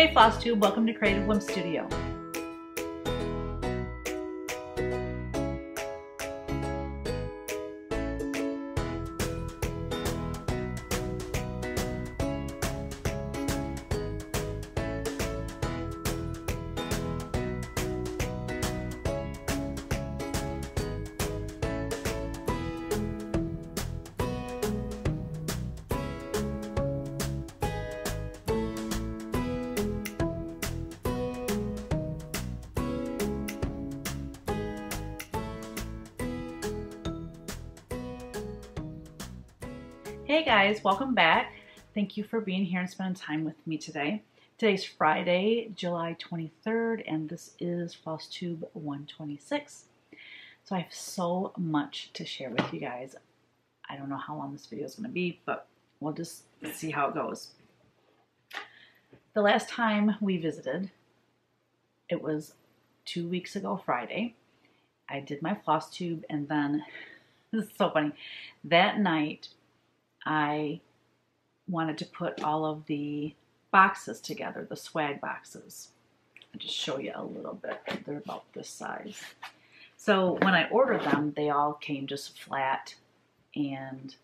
Hey FlossTube, welcome to Creative Whim Studio. Guys, welcome back. Thank you for being here and spending time with me today. Today's Friday, July 23rd, and this is Floss Tube 126. So I have so much to share with you guys. I don't know how long this video is going to be, but we'll just see how it goes. The last time we visited, it was two weeks ago Friday. I did my floss tube and then, this is so funny, that night I wanted to put all of the boxes together, the swag boxes. I'll just show you a little bit. They're about this size. So when I ordered them, they all came just flat and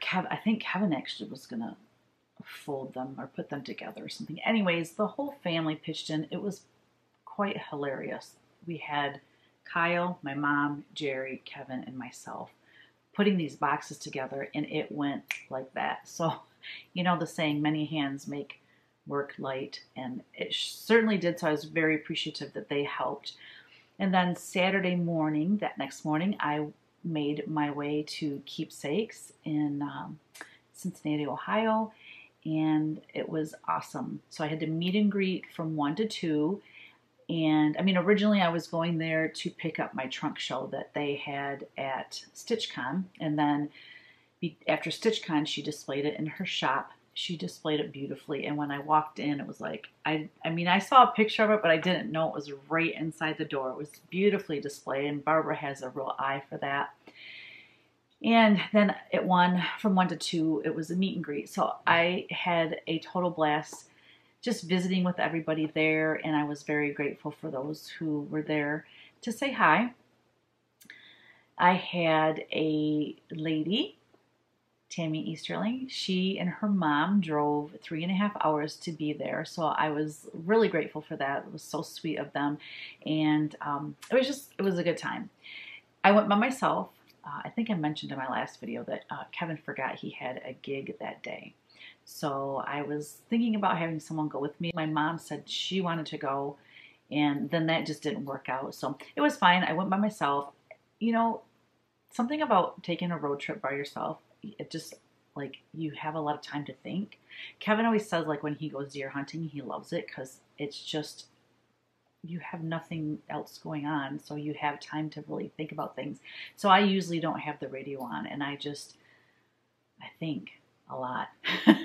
Kev, I think Kevin actually was going to fold them or put them together or something. Anyways, the whole family pitched in. It was quite hilarious. We had Kyle, my mom, Jerry, Kevin, and myself putting these boxes together and it went like that. So, you know the saying, many hands make work light, and it certainly did. So I was very appreciative that they helped. And then Saturday morning, that next morning, I made my way to Keepsakes in um, Cincinnati, Ohio, and it was awesome. So I had to meet and greet from 1 to 2 and I mean, originally I was going there to pick up my trunk show that they had at StitchCon. And then after StitchCon, she displayed it in her shop. She displayed it beautifully. And when I walked in, it was like, I, I mean, I saw a picture of it, but I didn't know it was right inside the door. It was beautifully displayed. And Barbara has a real eye for that. And then at one, from one to two, it was a meet and greet. So I had a total blast just visiting with everybody there, and I was very grateful for those who were there to say hi. I had a lady, Tammy Easterling. She and her mom drove three and a half hours to be there, so I was really grateful for that. It was so sweet of them, and um, it was just it was a good time. I went by myself. Uh, I think I mentioned in my last video that uh, Kevin forgot he had a gig that day. So I was thinking about having someone go with me. My mom said she wanted to go, and then that just didn't work out. So it was fine. I went by myself. You know, something about taking a road trip by yourself, it just like you have a lot of time to think. Kevin always says like when he goes deer hunting, he loves it because it's just you have nothing else going on, so you have time to really think about things. So I usually don't have the radio on, and I just I think a lot.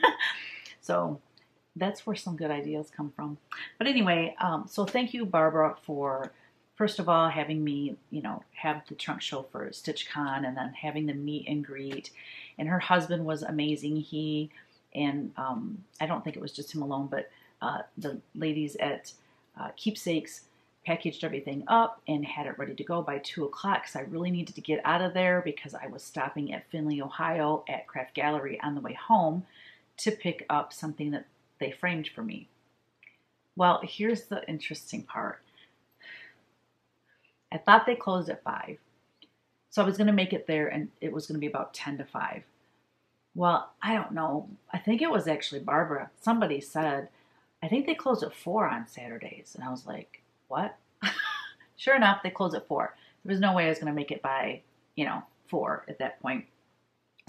so that's where some good ideas come from. But anyway, um, so thank you, Barbara, for first of all having me, you know, have the trunk show for StitchCon and then having the meet and greet. And her husband was amazing. He and um, I don't think it was just him alone, but uh, the ladies at uh, Keepsakes packaged everything up and had it ready to go by 2 o'clock because I really needed to get out of there because I was stopping at Findlay, Ohio at Craft Gallery on the way home to pick up something that they framed for me. Well, here's the interesting part. I thought they closed at 5. So I was going to make it there and it was going to be about 10 to 5. Well, I don't know. I think it was actually Barbara. Somebody said, I think they closed at 4 on Saturdays. And I was like, what? sure enough, they closed at four. There was no way I was going to make it by, you know, four at that point.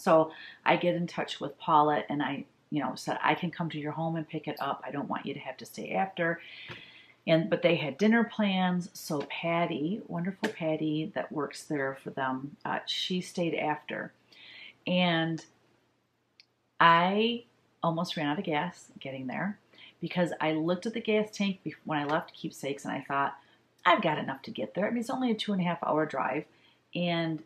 So I get in touch with Paula and I, you know, said, I can come to your home and pick it up. I don't want you to have to stay after. And but they had dinner plans, so Patty, wonderful Patty that works there for them, uh, she stayed after, and I almost ran out of gas getting there because I looked at the gas tank when I left Keepsakes and I thought, I've got enough to get there. I mean, it's only a two and a half hour drive. And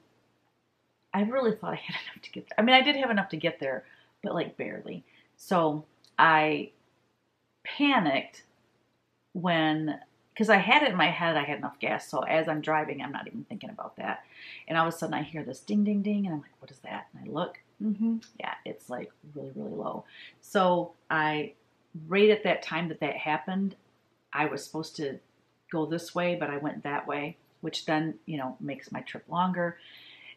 I really thought I had enough to get there. I mean, I did have enough to get there, but like barely. So I panicked when because I had it in my head I had enough gas. So as I'm driving, I'm not even thinking about that. And all of a sudden I hear this ding, ding, ding, and I'm like, what is that? And I look, mm-hmm, yeah, it's like really, really low. So I, right at that time that that happened, I was supposed to go this way, but I went that way, which then, you know, makes my trip longer.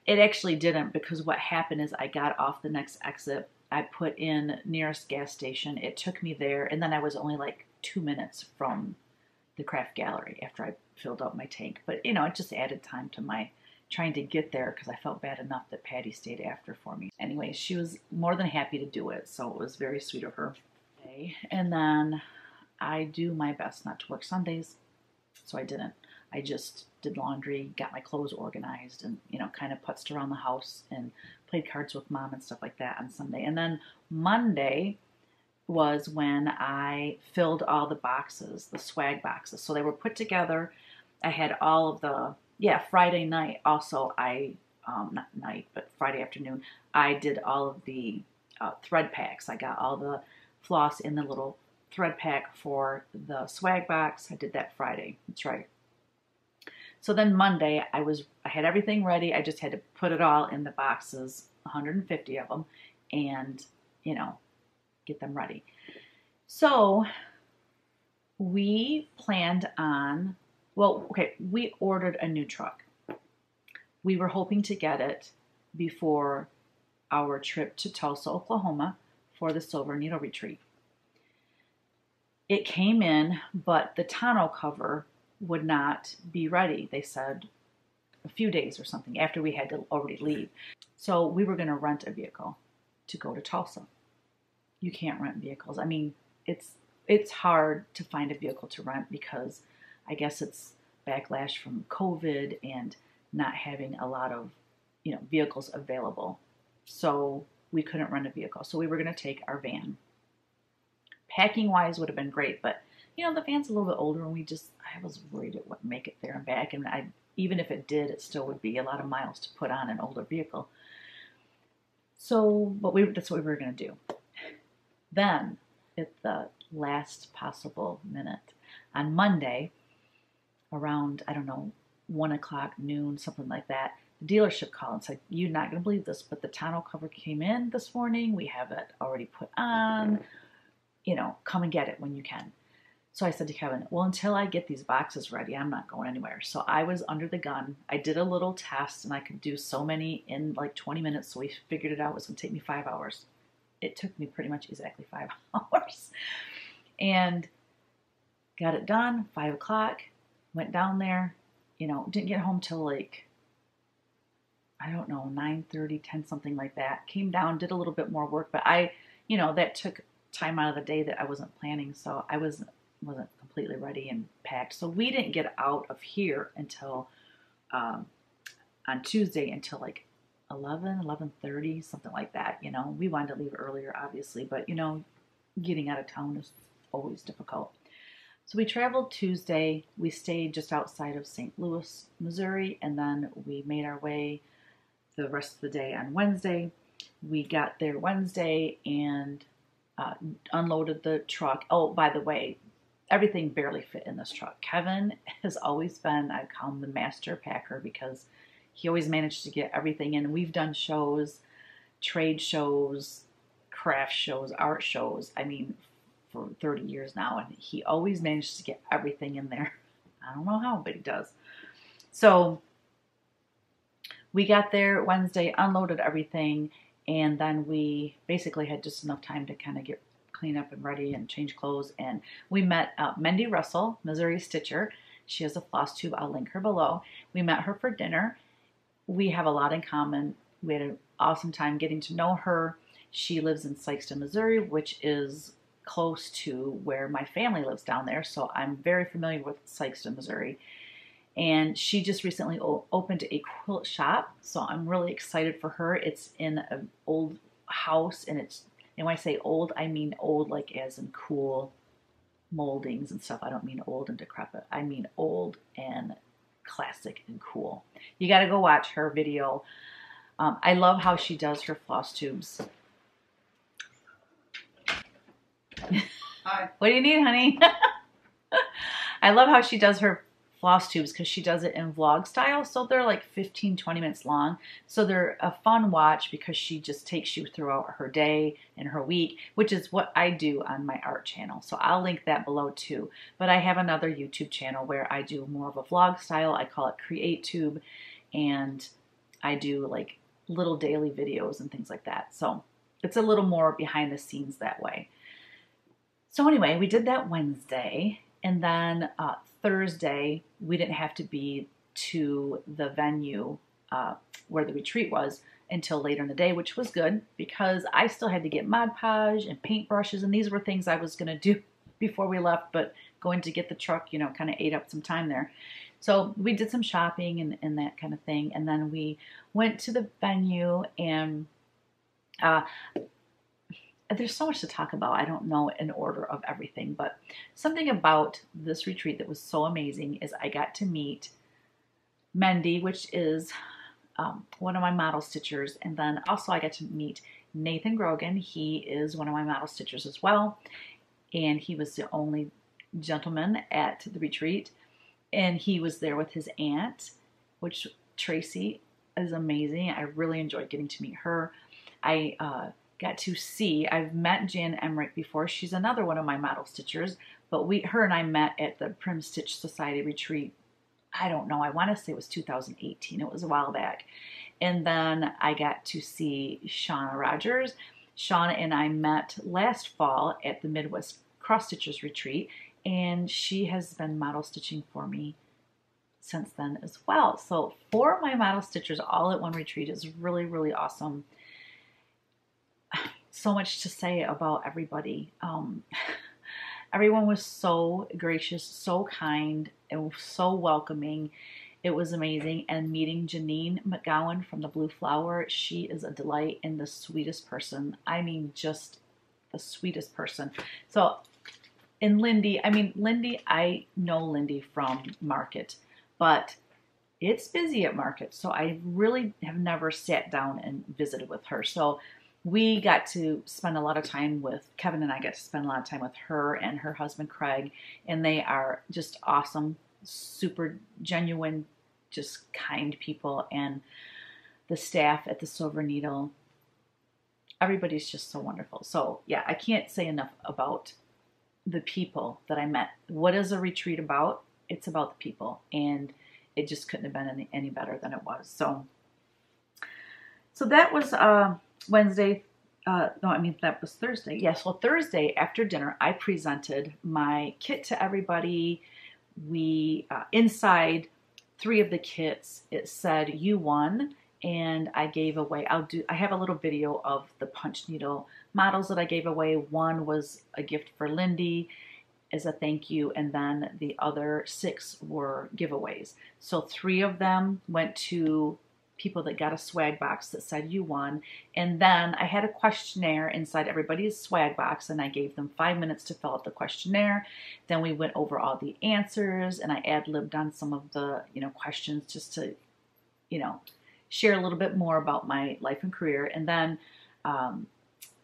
It actually didn't because what happened is I got off the next exit. I put in nearest gas station. It took me there, and then I was only like two minutes from the craft gallery after I filled up my tank. But you know, it just added time to my trying to get there because I felt bad enough that Patty stayed after for me. Anyway, she was more than happy to do it, so it was very sweet of her. And then I do my best not to work Sundays, so I didn't. I just did laundry, got my clothes organized, and you know, kind of putzed around the house and played cards with mom and stuff like that on Sunday. And then Monday, was when I filled all the boxes, the swag boxes. So they were put together. I had all of the, yeah, Friday night also, I, um, not night, but Friday afternoon, I did all of the uh, thread packs. I got all the floss in the little thread pack for the swag box. I did that Friday. That's right. So then Monday, I was I had everything ready. I just had to put it all in the boxes, 150 of them, and you know, get them ready. So we planned on, well, okay, we ordered a new truck. We were hoping to get it before our trip to Tulsa, Oklahoma for the Silver Needle Retreat. It came in, but the tonneau cover would not be ready. They said a few days or something after we had to already leave. So we were going to rent a vehicle to go to Tulsa you can't rent vehicles. I mean, it's it's hard to find a vehicle to rent because I guess it's backlash from COVID and not having a lot of you know vehicles available. So we couldn't rent a vehicle. So we were going to take our van. Packing wise would have been great, but you know the van's a little bit older and we just I was worried it wouldn't make it there and back and I even if it did it still would be a lot of miles to put on an older vehicle. So, but we that's what we were going to do. Then, at the last possible minute, on Monday, around, I don't know, one o'clock, noon, something like that, the dealership called and said, You're not going to believe this, but the tonneau cover came in this morning. We have it already put on. You know, come and get it when you can. So I said to Kevin, Well, until I get these boxes ready, I'm not going anywhere. So I was under the gun. I did a little test and I could do so many in like 20 minutes. So we figured it out. It was going to take me five hours it took me pretty much exactly five hours. And got it done, five o'clock, went down there, you know, didn't get home till like I don't know, 9 30, 10, something like that. Came down, did a little bit more work, but I, you know, that took time out of the day that I wasn't planning, so I was wasn't completely ready and packed. So we didn't get out of here until um, on Tuesday until like 11, 11.30, something like that, you know. We wanted to leave earlier, obviously, but, you know, getting out of town is always difficult. So we traveled Tuesday. We stayed just outside of St. Louis, Missouri, and then we made our way the rest of the day on Wednesday. We got there Wednesday and uh, unloaded the truck. Oh, by the way, everything barely fit in this truck. Kevin has always been, I call him the master packer because – he always managed to get everything in. We've done shows, trade shows, craft shows, art shows. I mean, for 30 years now, and he always managed to get everything in there. I don't know how, but he does. So we got there Wednesday, unloaded everything, and then we basically had just enough time to kind of get clean up and ready and change clothes. And we met uh, Mendy Russell, Missouri Stitcher. She has a floss tube. I'll link her below. We met her for dinner, we have a lot in common. We had an awesome time getting to know her. She lives in Sikeston, Missouri, which is close to where my family lives down there. So I'm very familiar with Sikeston, Missouri. And she just recently opened a quilt shop. So I'm really excited for her. It's in an old house and it's, and when I say old, I mean old like as in cool moldings and stuff. I don't mean old and decrepit. I mean old and classic and cool. You got to go watch her video. Um, I love how she does her floss tubes. Hi. What do you need, honey? I love how she does her floss tubes because she does it in vlog style. So they're like 15, 20 minutes long. So they're a fun watch because she just takes you throughout her day and her week, which is what I do on my art channel. So I'll link that below too. But I have another YouTube channel where I do more of a vlog style. I call it CreaTube. And I do like little daily videos and things like that. So it's a little more behind the scenes that way. So anyway, we did that Wednesday, and then uh, Thursday we didn't have to be to the venue uh, where the retreat was until later in the day, which was good because I still had to get Mod Podge and paintbrushes, and these were things I was going to do before we left, but going to get the truck, you know, kind of ate up some time there. So we did some shopping and, and that kind of thing, and then we went to the venue and uh, there's so much to talk about. I don't know in order of everything, but something about this retreat that was so amazing is I got to meet Mendy, which is um, one of my model stitchers, and then also I got to meet Nathan Grogan. He is one of my model stitchers as well, and he was the only gentleman at the retreat, and he was there with his aunt, which Tracy is amazing. I really enjoyed getting to meet her. I uh, got to see. I've met Jan Emmerich before. She's another one of my model stitchers, but we, her and I met at the Prim Stitch Society retreat. I don't know. I want to say it was 2018. It was a while back. And then I got to see Shauna Rogers. Shauna and I met last fall at the Midwest Cross Stitchers retreat, and she has been model stitching for me since then as well. So, four of my model stitchers all at one retreat is really, really awesome so much to say about everybody. Um, everyone was so gracious, so kind, and so welcoming. It was amazing. And meeting Jeannine McGown from the Blue Flower, she is a delight and the sweetest person. I mean, just the sweetest person. So, in Lindy, I mean, Lindy, I know Lindy from Market, but it's busy at Market. So, I really have never sat down and visited with her. So, we got to spend a lot of time with Kevin and I got to spend a lot of time with her and her husband Craig, and they are just awesome, super genuine, just kind people. And the staff at the Silver Needle, everybody's just so wonderful. So, yeah, I can't say enough about the people that I met. What is a retreat about? It's about the people, and it just couldn't have been any, any better than it was. So, so that was. Uh, Wednesday, uh, no, I mean, that was Thursday. Yes, well, Thursday after dinner, I presented my kit to everybody. We, uh, inside three of the kits, it said, You won. And I gave away, I'll do, I have a little video of the punch needle models that I gave away. One was a gift for Lindy as a thank you, and then the other six were giveaways. So three of them went to people that got a swag box that said you won. And then I had a questionnaire inside everybody's swag box and I gave them five minutes to fill out the questionnaire. Then we went over all the answers and I ad libbed on some of the, you know, questions just to, you know, share a little bit more about my life and career. And then, um,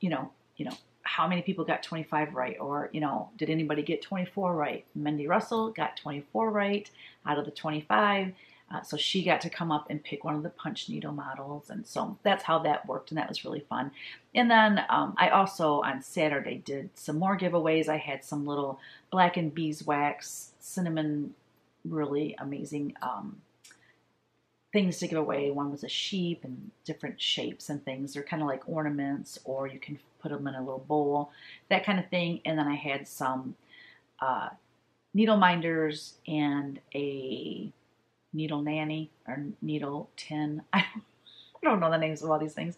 you know, you know, how many people got 25 right or you know did anybody get 24 right mendy russell got 24 right out of the 25 uh, so she got to come up and pick one of the punch needle models. And so that's how that worked. And that was really fun. And then um, I also on Saturday did some more giveaways. I had some little black and beeswax, cinnamon, really amazing um, things to give away. One was a sheep and different shapes and things. They're kind of like ornaments, or you can put them in a little bowl, that kind of thing. And then I had some uh, needle minders and a needle nanny or needle tin. I don't know the names of all these things.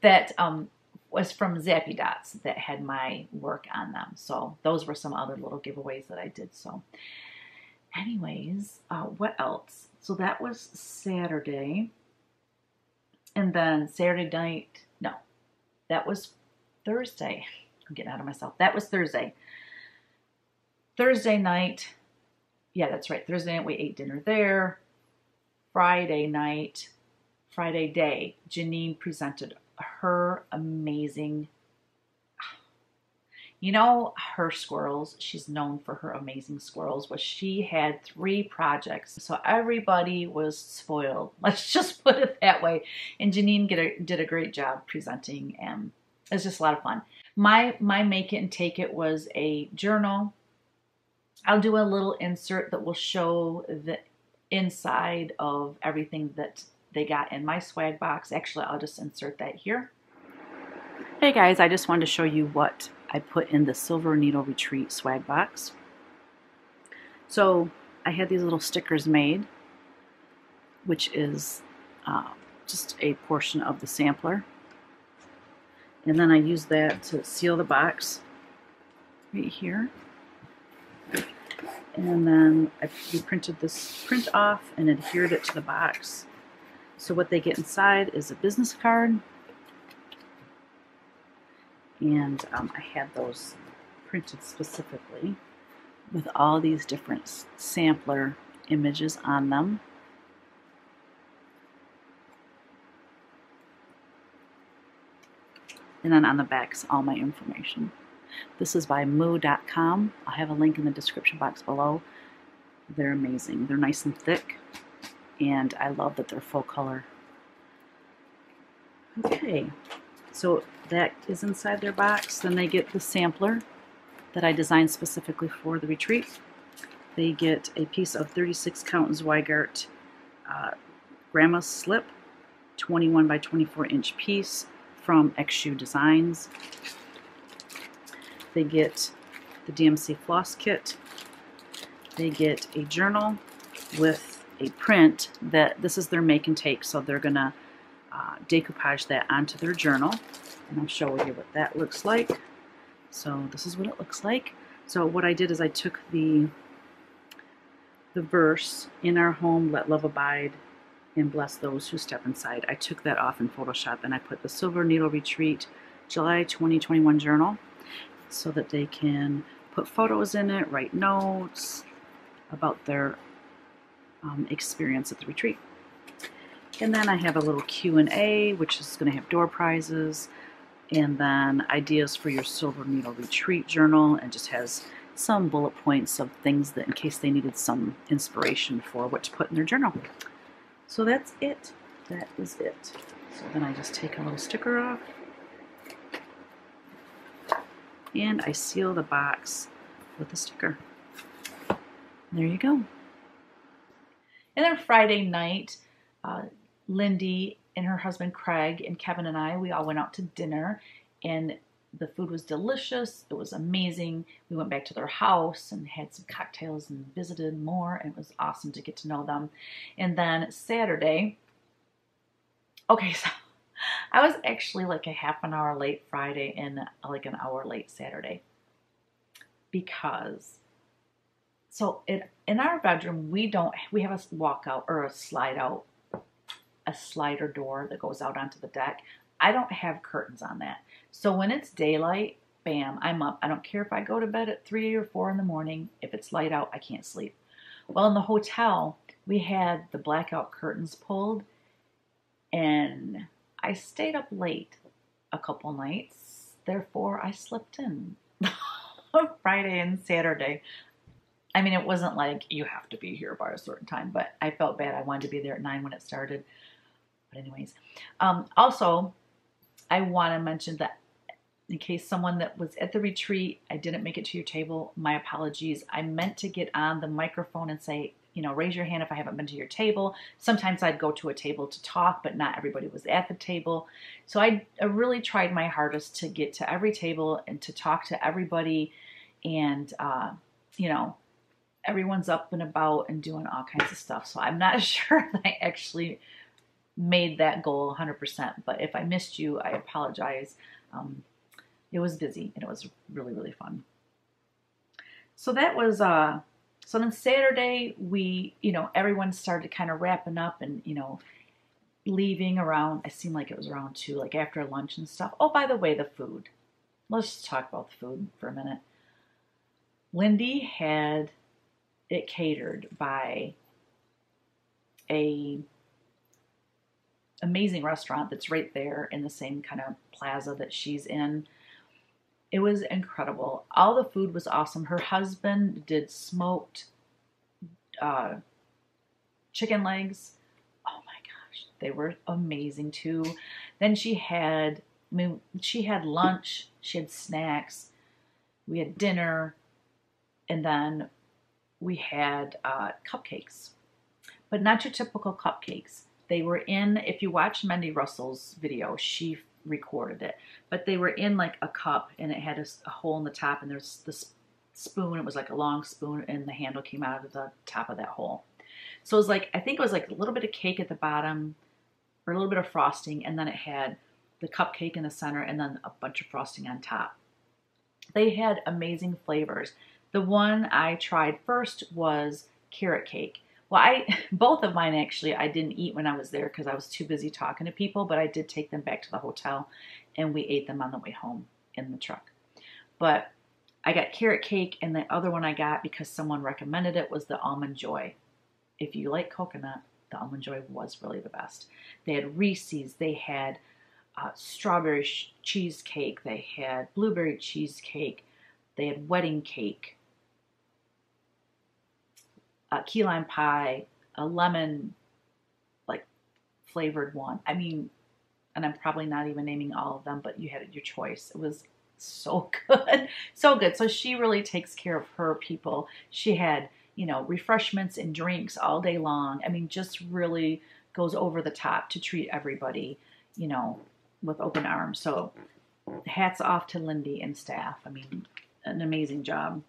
That um, was from Zappy Dots that had my work on them. So those were some other little giveaways that I did. So, anyways, uh, what else? So that was Saturday. And then Saturday night, no, that was Thursday. I'm getting out of myself. That was Thursday. Thursday night, yeah, that's right. Thursday night we ate dinner there. Friday night, Friday day, Jeannine presented her amazing. You know, her squirrels, she's known for her amazing squirrels, was she had three projects. So everybody was spoiled. Let's just put it that way. And Jeannine a, did a great job presenting and it was just a lot of fun. My, my make it and take it was a journal. I'll do a little insert that will show the inside of everything that they got in my swag box. Actually, I'll just insert that here. Hey guys, I just wanted to show you what I put in the Silver Needle Retreat swag box. So I had these little stickers made, which is uh, just a portion of the sampler. And then I used that to seal the box right here. And then I printed this print off and adhered it to the box. So what they get inside is a business card. And um, I had those printed specifically with all these different sampler images on them. And then on the back is all my information. This is by moo.com. I'll have a link in the description box below. They're amazing. They're nice and thick, and I love that they're full color. Okay, so that is inside their box. Then they get the sampler that I designed specifically for the retreat. They get a piece of 36 count Zweigart uh, grandma's slip, 21 by 24 inch piece from Xshoe Designs. They get the DMC floss kit. They get a journal with a print that this is their make and take, so they're going to uh, decoupage that onto their journal. And I'll show you what that looks like. So this is what it looks like. So what I did is I took the the verse, in our home, let love abide, and bless those who step inside. I took that off in Photoshop and I put the Silver Needle Retreat July 2021 journal so that they can put photos in it, write notes about their um, experience at the retreat. And then I have a little Q&A, which is going to have door prizes, and then ideas for your Silver Needle Retreat journal, and just has some bullet points of things that in case they needed some inspiration for what to put in their journal. So that's it. That is it. So then I just take a little sticker off and I seal the box with a sticker. There you go. And then Friday night, uh, Lindy and her husband Craig and Kevin and I, we all went out to dinner and the food was delicious. It was amazing. We went back to their house and had some cocktails and visited more, and it was awesome to get to know them. And then Saturday, okay, so I was actually like a half an hour late Friday and like an hour late Saturday because so in in our bedroom we don't we have a walkout or a slide out a slider door that goes out onto the deck. I don't have curtains on that. So when it's daylight, bam, I'm up. I don't care if I go to bed at three or four in the morning. If it's light out, I can't sleep. Well, in the hotel, we had the blackout curtains pulled and I stayed up late a couple nights, therefore I slept in Friday and Saturday. I mean, it wasn't like you have to be here by a certain time, but I felt bad. I wanted to be there at nine when it started. But anyways, um, also, I want to mention that in case someone that was at the retreat, I didn't make it to your table, my apologies. I meant to get on the microphone and say, you know, raise your hand if I haven't been to your table. Sometimes I'd go to a table to talk, but not everybody was at the table. So I, I really tried my hardest to get to every table and to talk to everybody. And, uh, you know, everyone's up and about and doing all kinds of stuff. So I'm not sure that I actually made that goal 100%. But if I missed you, I apologize. Um, it was busy and it was really, really fun. So that was, uh, so then Saturday, we, you know, everyone started kind of wrapping up and, you know, leaving around, it seemed like it was around two, like after lunch and stuff. Oh, by the way, the food. Let's talk about the food for a minute. Lindy had it catered by a amazing restaurant that's right there in the same kind of plaza that she's in It was incredible. All the food was awesome. Her husband did smoked uh, chicken legs. Oh my gosh, they were amazing too. Then she had, I mean, she had lunch, she had snacks, we had dinner, and then we had uh, cupcakes, but not your typical cupcakes. They were in, if you watch Mendy Russell's video, she recorded it, but they were in like a cup and it had a, a hole in the top and there's this spoon. It was like a long spoon and the handle came out of the top of that hole. So it was like, I think it was like a little bit of cake at the bottom or a little bit of frosting and then it had the cupcake in the center and then a bunch of frosting on top. They had amazing flavors. The one I tried first was carrot cake. Well, I both of mine actually I didn't eat when I was there because I was too busy talking to people, but I did take them back to the hotel and we ate them on the way home in the truck. But I got carrot cake and the other one I got because someone recommended it was the almond joy. If you like coconut, the almond joy was really the best. They had Reese's, they had uh, strawberry cheesecake, they had blueberry cheesecake, they had wedding cake, a key lime pie, a lemon like flavored one. I mean, and I'm probably not even naming all of them, but you had your choice. It was so good, so good. So she really takes care of her people. She had, you know, refreshments and drinks all day long. I mean, just really goes over the top to treat everybody, you know, with open arms. So hats off to Lindy and staff. I mean, an amazing job.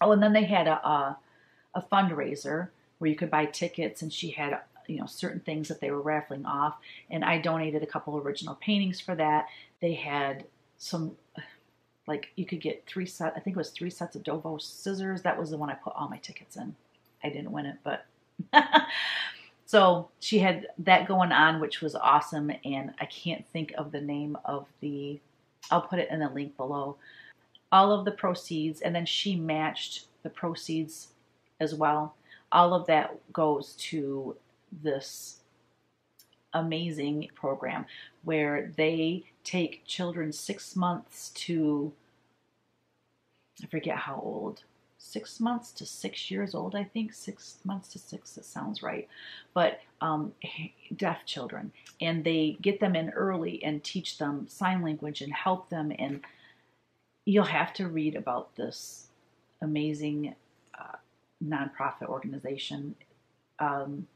Oh, and then they had a, a a fundraiser where you could buy tickets, and she had you know certain things that they were raffling off, and I donated a couple original paintings for that. They had some like you could get three set. I think it was three sets of Dovo scissors. That was the one I put all my tickets in. I didn't win it, but. so she had that going on, which was awesome. And I can't think of the name of the, I'll put it in the link below. All of the proceeds, and then she matched the proceeds as well. All of that goes to this amazing program where they take children six months to, I forget how old, six months to six years old, I think. Six months to six, that sounds right. But um, deaf children. And they get them in early and teach them sign language and help them. And you'll have to read about this amazing nonprofit organization. Um,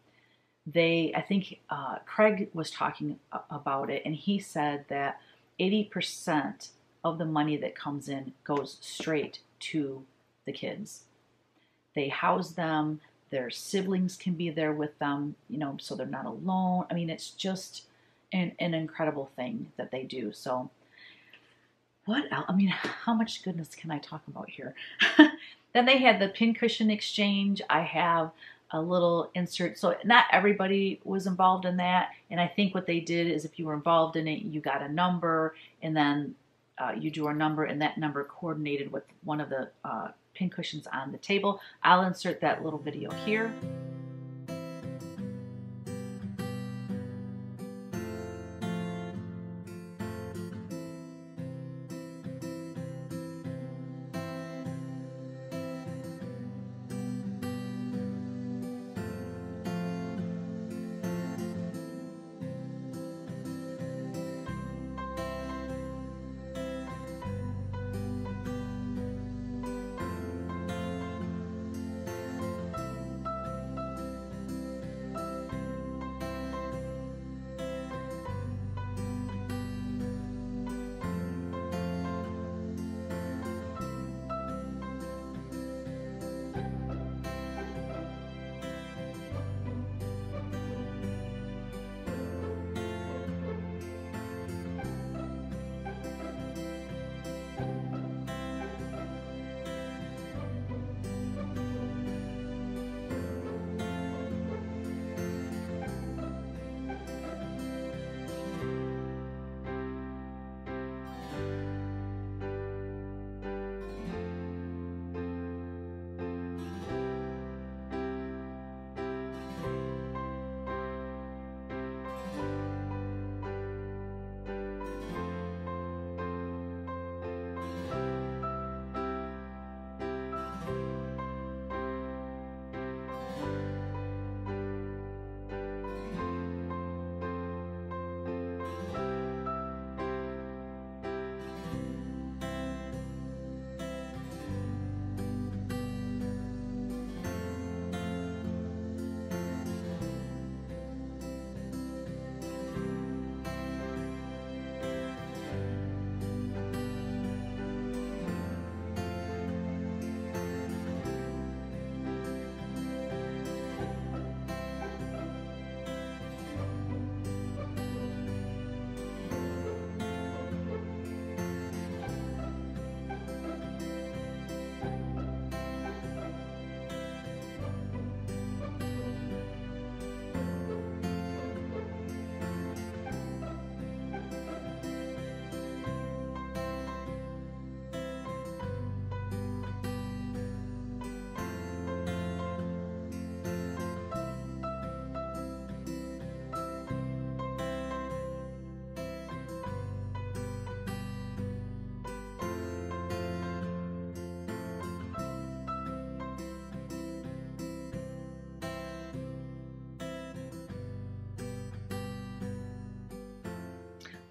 they, I think uh, Craig was talking about it, and he said that 80% of the money that comes in goes straight to the kids. They house them, their siblings can be there with them, you know, so they're not alone. I mean, it's just an, an incredible thing that they do. So, what else? I mean, how much goodness can I talk about here? Then they had the pincushion exchange. I have a little insert. So not everybody was involved in that. And I think what they did is if you were involved in it, you got a number and then uh, you drew a number and that number coordinated with one of the uh, pincushions on the table. I'll insert that little video here.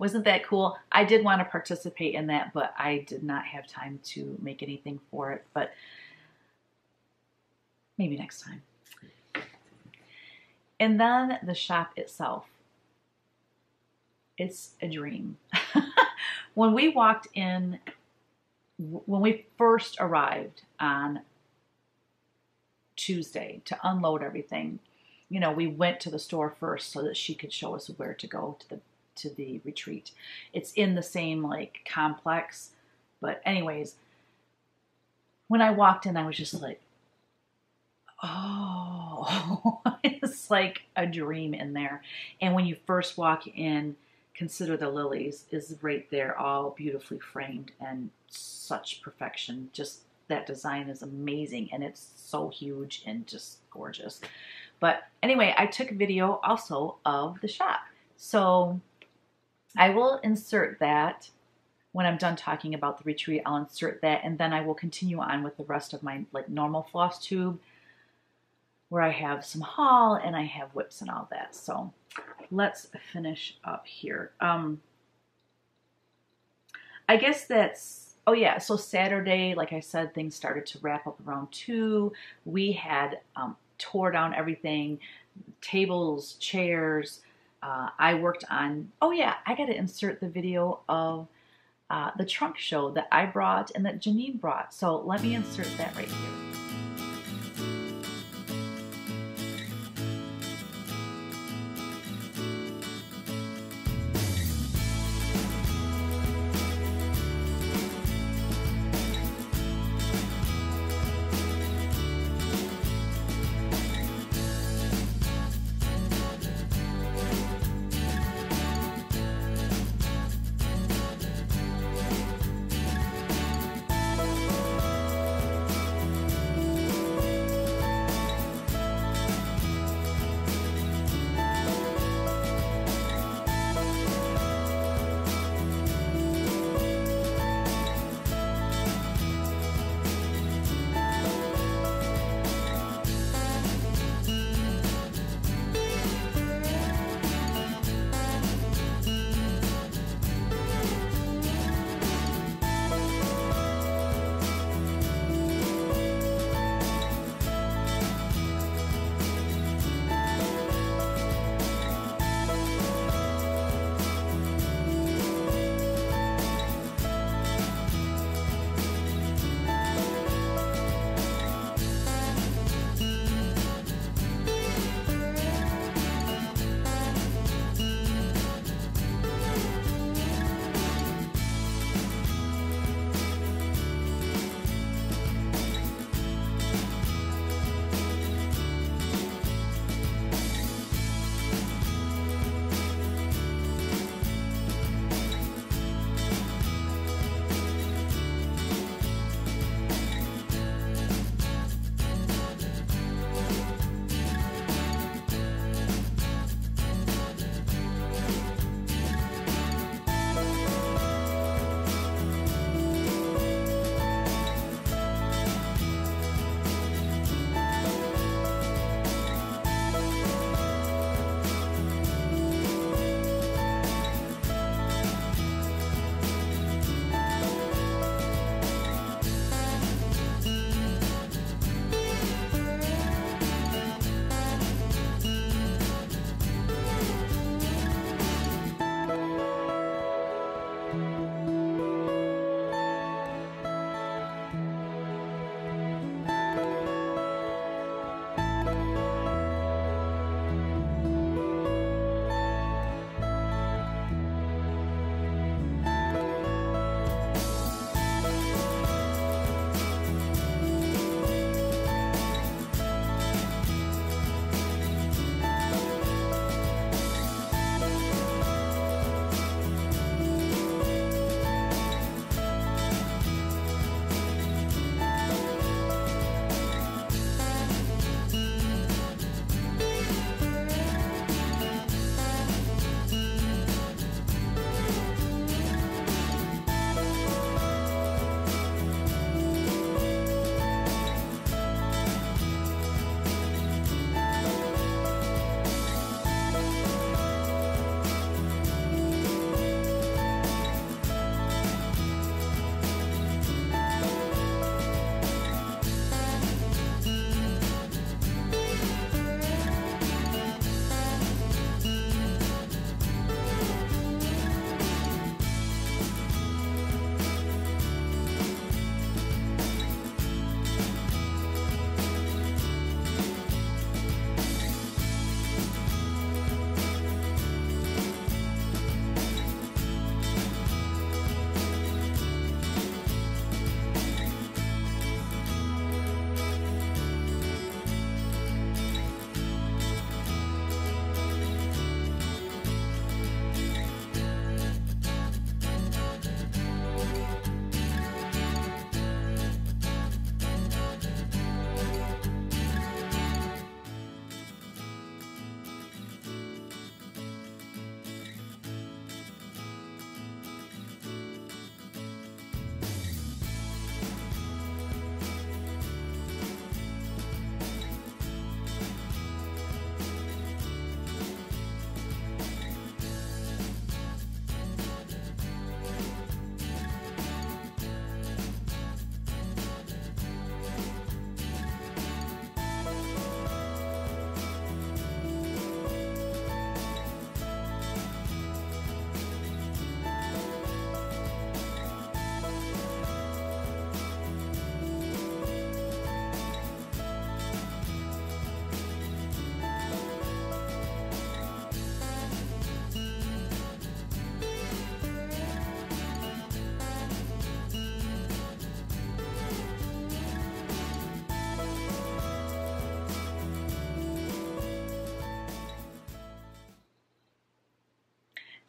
Wasn't that cool? I did want to participate in that, but I did not have time to make anything for it. But maybe next time. And then the shop itself. It's a dream. when we walked in, when we first arrived on Tuesday to unload everything, you know, we went to the store first so that she could show us where to go to the to the retreat. It's in the same like complex, but anyways, when I walked in, I was just like, oh, it's like a dream in there. And when you first walk in, consider the lilies is right there, all beautifully framed and such perfection. Just that design is amazing and it's so huge and just gorgeous. But anyway, I took video also of the shop. So I will insert that when I'm done talking about the retreat. I'll insert that and then I will continue on with the rest of my like normal floss tube where I have some haul and I have WIPs and all that. So let's finish up here. Um, I guess that's, oh yeah, so Saturday, like I said, things started to wrap up around 2. We had um, tore down everything, tables, chairs. Uh, I worked on, oh yeah, I got to insert the video of uh, the trunk show that I brought and that Jeannine brought. So let me insert that right here.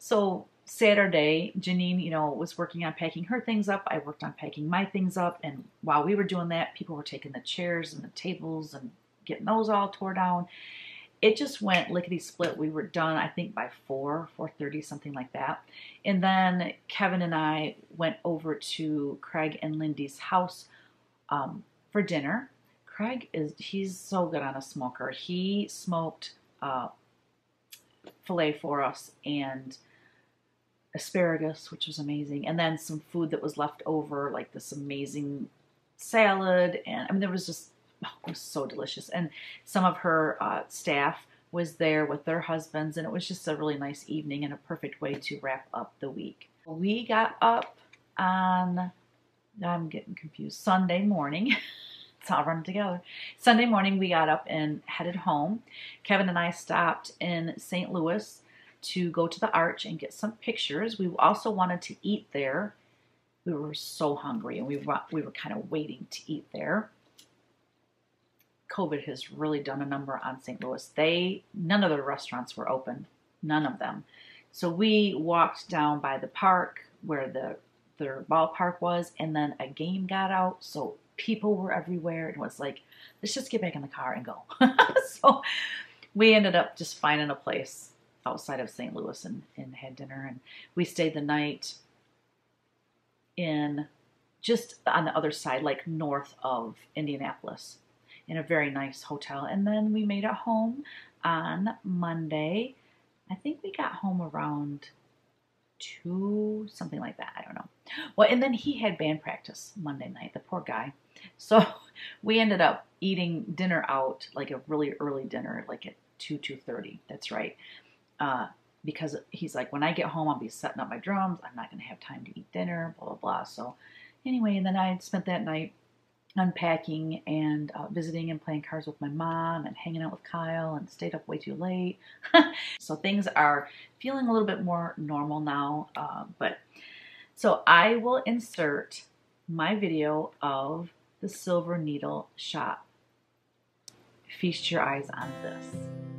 So Saturday, Jeannine, you know, was working on packing her things up. I worked on packing my things up. And while we were doing that, people were taking the chairs and the tables and getting those all tore down. It just went lickety split. We were done, I think, by four, four thirty, something like that. And then Kevin and I went over to Craig and Lindy's house um, for dinner. Craig is he's so good on a smoker. He smoked uh, filet for us and asparagus, which was amazing, and then some food that was left over, like this amazing salad, and I mean there was just oh, it was so delicious. And some of her uh, staff was there with their husbands, and it was just a really nice evening and a perfect way to wrap up the week. We got up on I'm getting confused Sunday morning. it's all run together. Sunday morning, we got up and headed home. Kevin and I stopped in St. Louis to go to the arch and get some pictures. We also wanted to eat there. We were so hungry and we were, we were kind of waiting to eat there. COVID has really done a number on St. Louis. They none of the restaurants were open, none of them. So we walked down by the park where the their ballpark was, and then a game got out, so people were everywhere. It was like, let's just get back in the car and go. so we ended up just finding a place outside of St. Louis and, and had dinner. And we stayed the night in just on the other side, like north of Indianapolis, in a very nice hotel. And then we made it home on Monday. I think we got home around two, something like that. I don't know. Well, and then he had band practice Monday night, the poor guy. So we ended up eating dinner out, like a really early dinner, like at 2, 2.30. That's right uh, because he's like, when I get home, I'll be setting up my drums. I'm not going to have time to eat dinner, blah, blah, blah. So, anyway, and then I spent that night unpacking and uh, visiting and playing cards with my mom and hanging out with Kyle and stayed up way too late. so, things are feeling a little bit more normal now. Uh, but so, I will insert my video of the Silver Needle shop. Feast your eyes on this.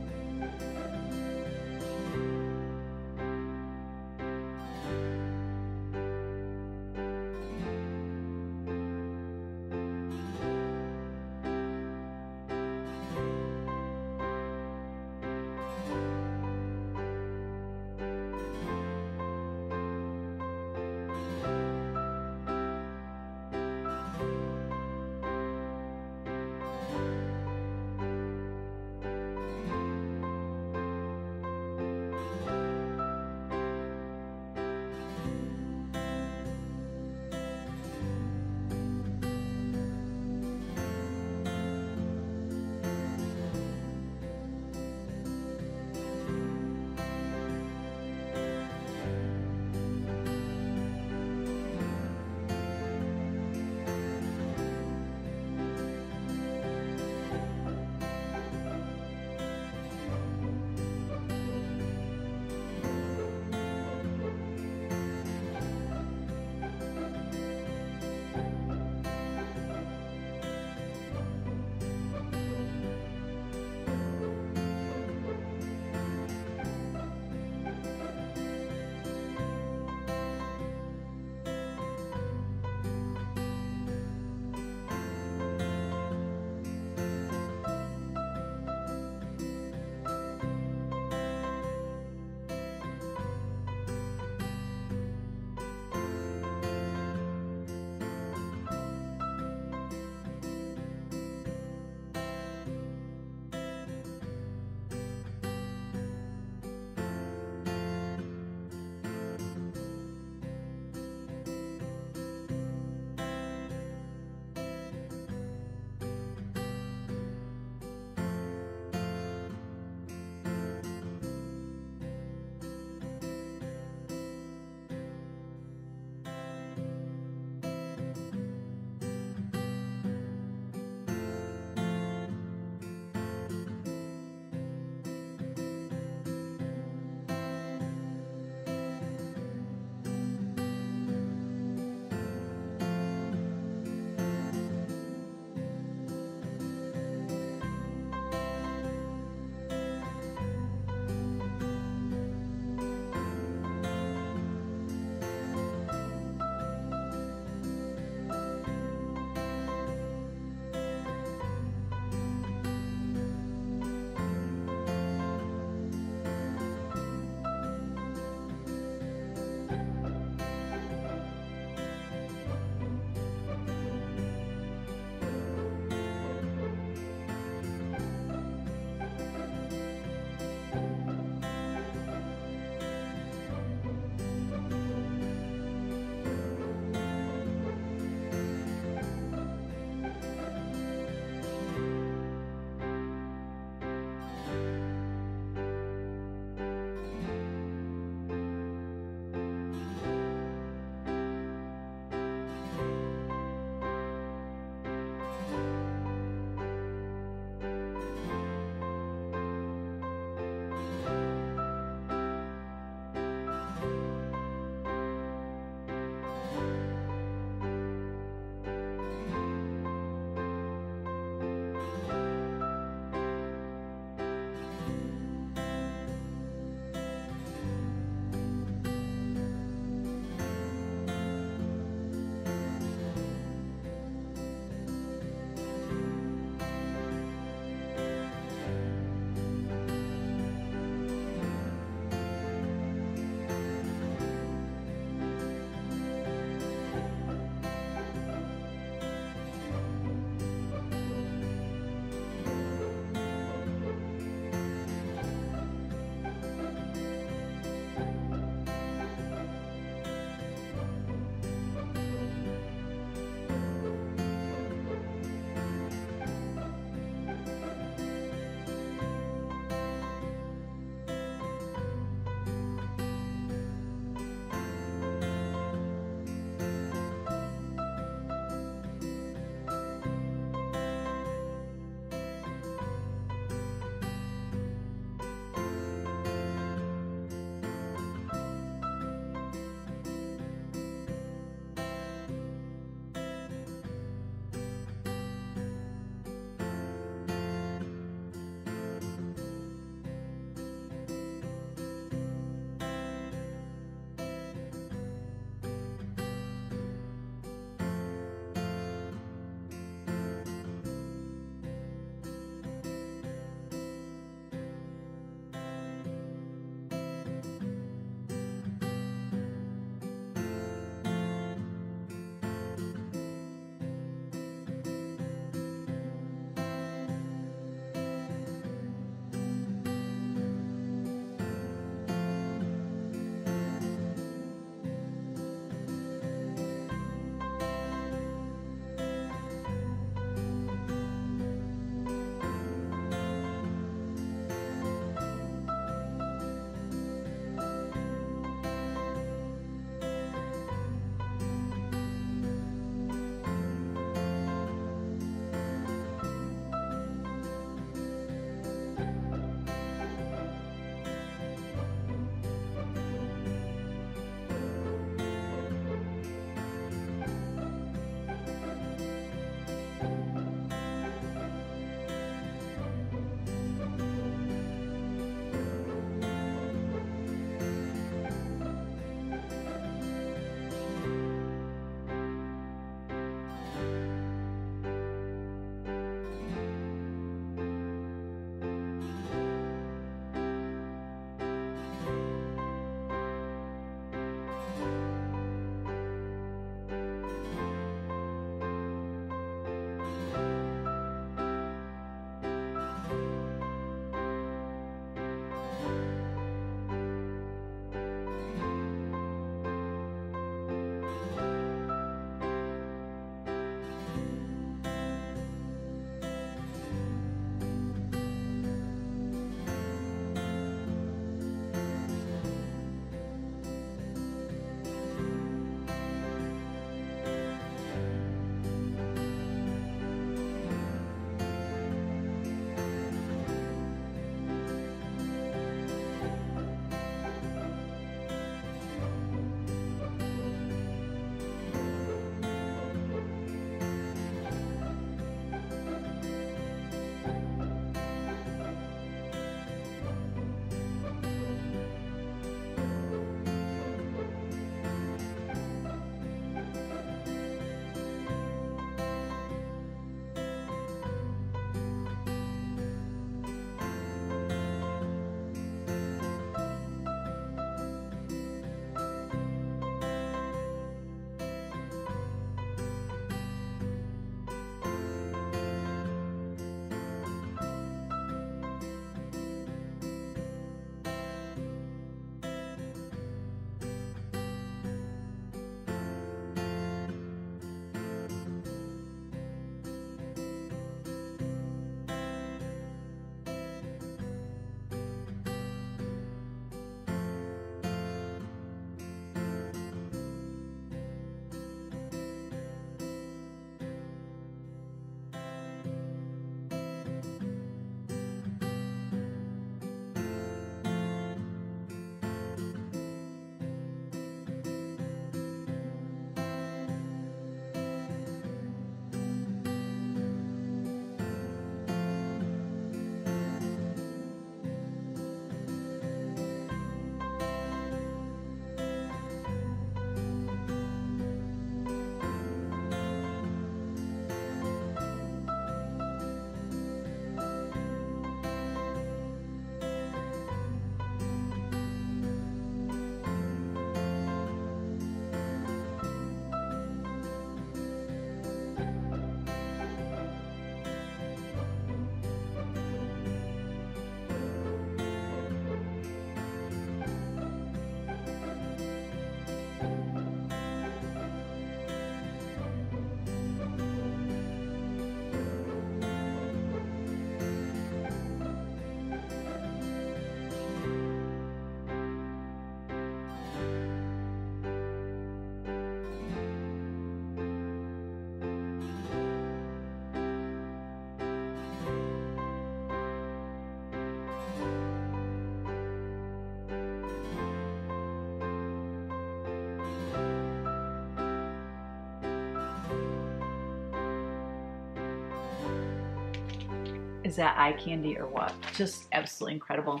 Is that eye candy or what? Just absolutely incredible.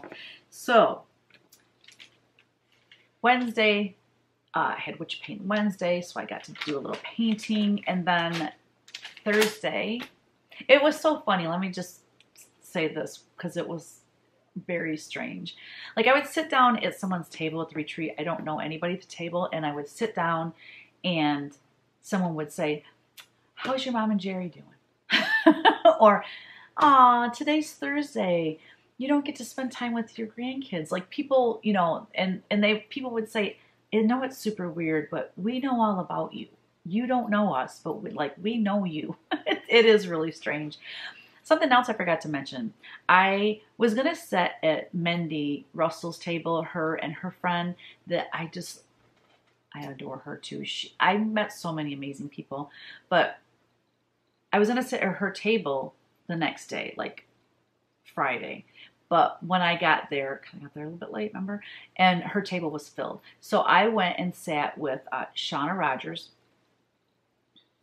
So, Wednesday, uh, I had Witch Paint Wednesday, so I got to do a little painting. And then Thursday, it was so funny. Let me just say this because it was very strange. Like I would sit down at someone's table at the retreat. I don't know anybody at the table, and I would sit down, and someone would say, "How's your mom and Jerry doing?" or, "Aw, today's Thursday. You don't get to spend time with your grandkids." Like people, you know, and and they people would say, "I know it's super weird, but we know all about you. You don't know us, but we, like we know you." it is really strange. Something else I forgot to mention. I was to sit at Mendy Russell's table, her and her friend that I just, I adore her too. She, I met so many amazing people, but I was to sit at her table the next day, like Friday. But when I got there, I got there a little bit late, remember? And her table was filled. So I went and sat with uh, Shauna Rogers,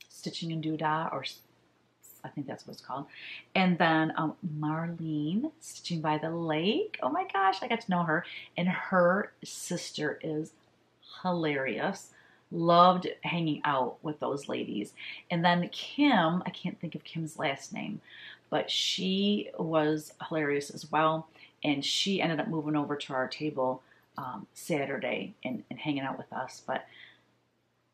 Stitching and Doodah, or I think that's what it's called. And then um, Marlene, Stitching by the Lake. Oh my gosh, I got to know her. And her sister is hilarious. Loved hanging out with those ladies. And then Kim, I can't think of Kim's last name, but she was hilarious as well. And she ended up moving over to our table um, Saturday and, and hanging out with us. But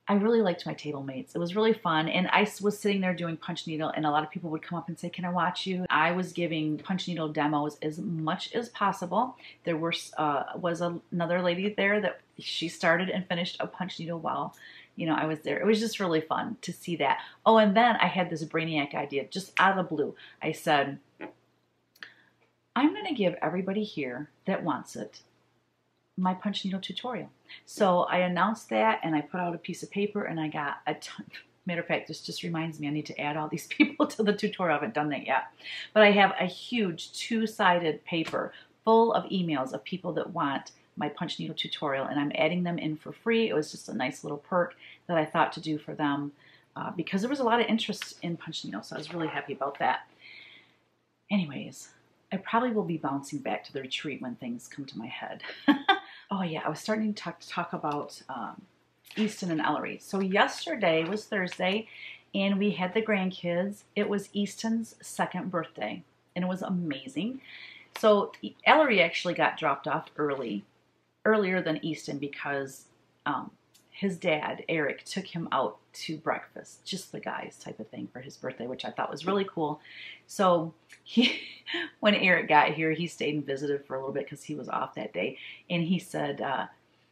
I really liked my table mates. It was really fun. And I was sitting there doing punch needle, and a lot of people would come up and say, Can I watch you? I was giving punch needle demos as much as possible. There were, uh, was a, another lady there that she started and finished a punch needle while you know, I was there. It was just really fun to see that. Oh, and then I had this brainiac idea just out of the blue. I said, I'm going to give everybody here that wants it my punch needle tutorial. So I announced that and I put out a piece of paper and I got a ton. Matter of fact, this just reminds me I need to add all these people to the tutorial. I haven't done that yet. But I have a huge two-sided paper full of emails of people that want my punch needle tutorial and I'm adding them in for free. It was just a nice little perk that I thought to do for them uh, because there was a lot of interest in punch needles. So I was really happy about that. Anyways, I probably will be bouncing back to the retreat when things come to my head. oh yeah, I was starting to talk, talk about um, Easton and Ellery. So yesterday was Thursday, and we had the grandkids. It was Easton's second birthday, and it was amazing. So Ellery actually got dropped off early, earlier than Easton because um, his dad, Eric, took him out to breakfast, just the guys type of thing for his birthday, which I thought was really cool. So he, when Eric got here, he stayed and visited for a little bit because he was off that day. And he said, uh,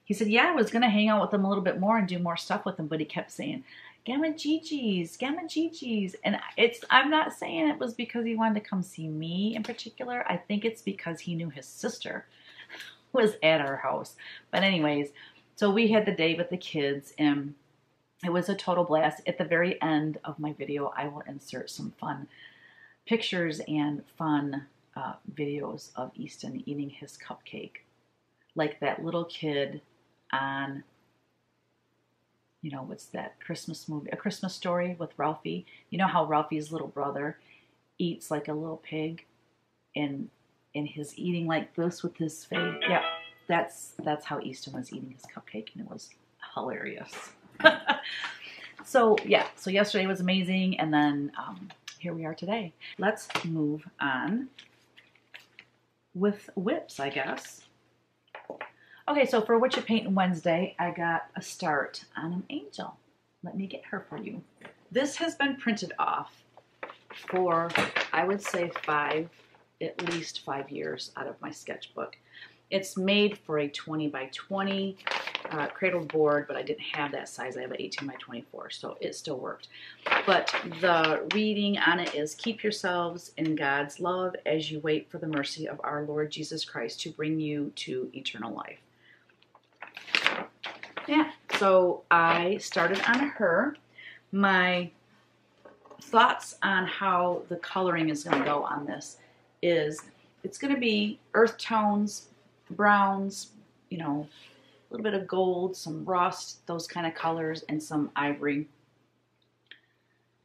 he said, yeah, I was going to hang out with him a little bit more and do more stuff with him, but he kept saying, Gamma Gigi's, Gamma Gigi's. And it's, I'm not saying it was because he wanted to come see me in particular. I think it's because he knew his sister was at our house. But anyways, so we had the day with the kids and it was a total blast. At the very end of my video, I will insert some fun pictures and fun uh, videos of Easton eating his cupcake. Like that little kid on, you know, what's that Christmas movie? A Christmas Story with Ralphie. You know how Ralphie's little brother eats like a little pig and and he's eating like this with his face. Yeah that's that's how Easton was eating his cupcake, and it was hilarious. so yeah, so yesterday was amazing, and then um, here we are today. Let's move on with WIPs, I guess. Okay, so for Witch Paint Wednesday, I got a start on an angel. Let me get her for you. This has been printed off for, I would say, five, at least five years out of my sketchbook. It's made for a 20 by 20 uh, cradled board, but I didn't have that size. I have an 18 by 24, so it still worked. But the reading on it is Keep yourselves in God's love as you wait for the mercy of our Lord Jesus Christ to bring you to eternal life. Yeah, so I started on her. My thoughts on how the coloring is going to go on this is it's going to be earth tones, browns, you know, a little bit of gold, some rust, those kind of colors, and some ivory.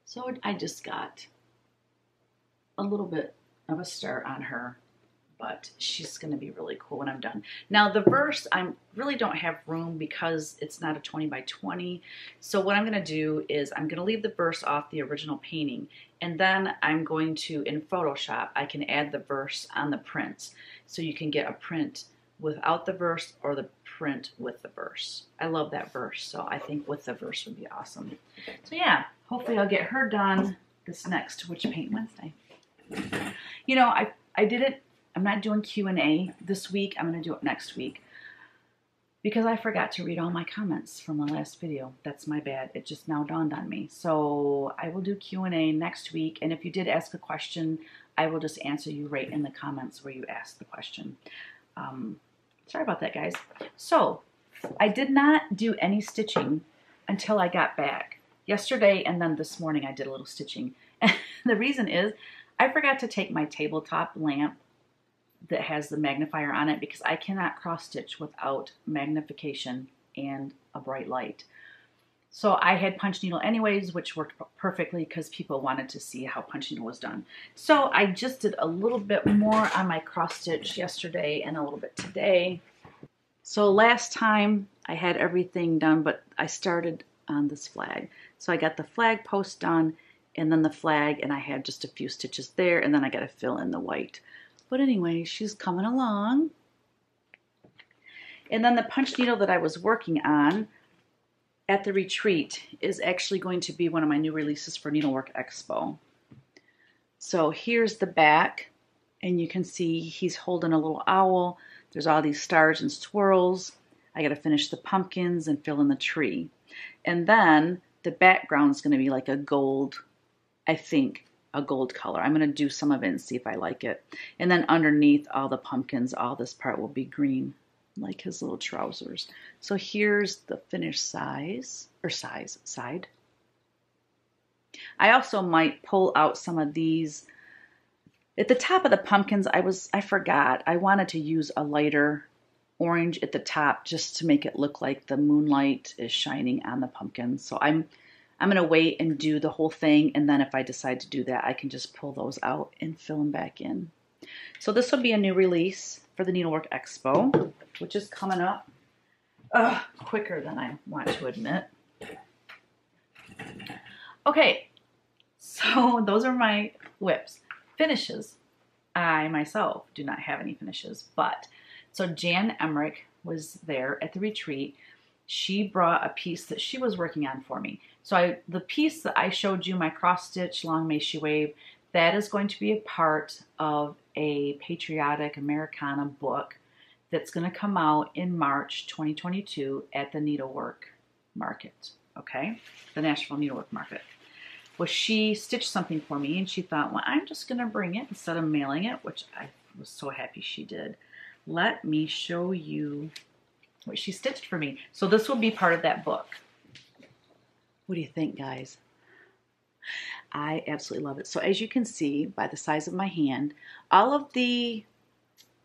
So I just got a little bit of a stir on her, but she's going to be really cool when I'm done. Now the verse, I really don't have room because it's not a 20 by 20. So what I'm going to do is I'm going to leave the verse off the original painting and then I'm going to, in Photoshop, I can add the verse on the print. So you can get a print without the verse or the print with the verse. I love that verse, so I think with the verse would be awesome. So yeah, hopefully I'll get her done this next Witch Paint Wednesday. You know, I, I did it, I'm not doing Q&A this week, I'm going to do it next week because I forgot to read all my comments from the last video. That's my bad. It just now dawned on me. So I will do Q&A next week. And if you did ask a question, I will just answer you right in the comments where you asked the question. Um, sorry about that, guys. So I did not do any stitching until I got back. Yesterday and then this morning I did a little stitching. The reason is I forgot to take my tabletop lamp that has the magnifier on it because I cannot cross stitch without magnification and a bright light. So I had punch needle anyways, which worked perfectly because people wanted to see how punch needle was done. So I just did a little bit more on my cross stitch yesterday and a little bit today. So last time I had everything done, but I started on this flag. So I got the flag post done and then the flag and I had just a few stitches there and then I got to fill in the white. But anyway, she's coming along. And then the punch needle that I was working on at the retreat is actually going to be one of my new releases for Needlework Expo. So here's the back, and you can see he's holding a little owl. There's all these stars and swirls. I got to finish the pumpkins and fill in the tree. And then the background is going to be like a gold, I think, a gold color. I'm going to do some of it and see if I like it. And then underneath all the pumpkins, all this part will be green, like his little trousers. So here's the finished size, or size, side. I also might pull out some of these. At the top of the pumpkins, I was, I forgot, I wanted to use a lighter orange at the top just to make it look like the moonlight is shining on the pumpkins. So I'm I'm going to wait and do the whole thing. And then if I decide to do that, I can just pull those out and fill them back in. So this will be a new release for the Needlework Expo, which is coming up uh, quicker than I want to admit. Okay, so those are my WIPs. Finishes. I myself do not have any finishes, but so Jan Emmerich was there at the retreat. She brought a piece that she was working on for me. So I, the piece that I showed you, my cross stitch Long May She Wave, that is going to be a part of a patriotic Americana book that's going to come out in March 2022 at the Needlework Market, okay? The Nashville Needlework Market. Well, she stitched something for me and she thought, well, I'm just going to bring it instead of mailing it, which I was so happy she did. Let me show you what she stitched for me. So this will be part of that book. What do you think, guys? I absolutely love it. So as you can see by the size of my hand, all of the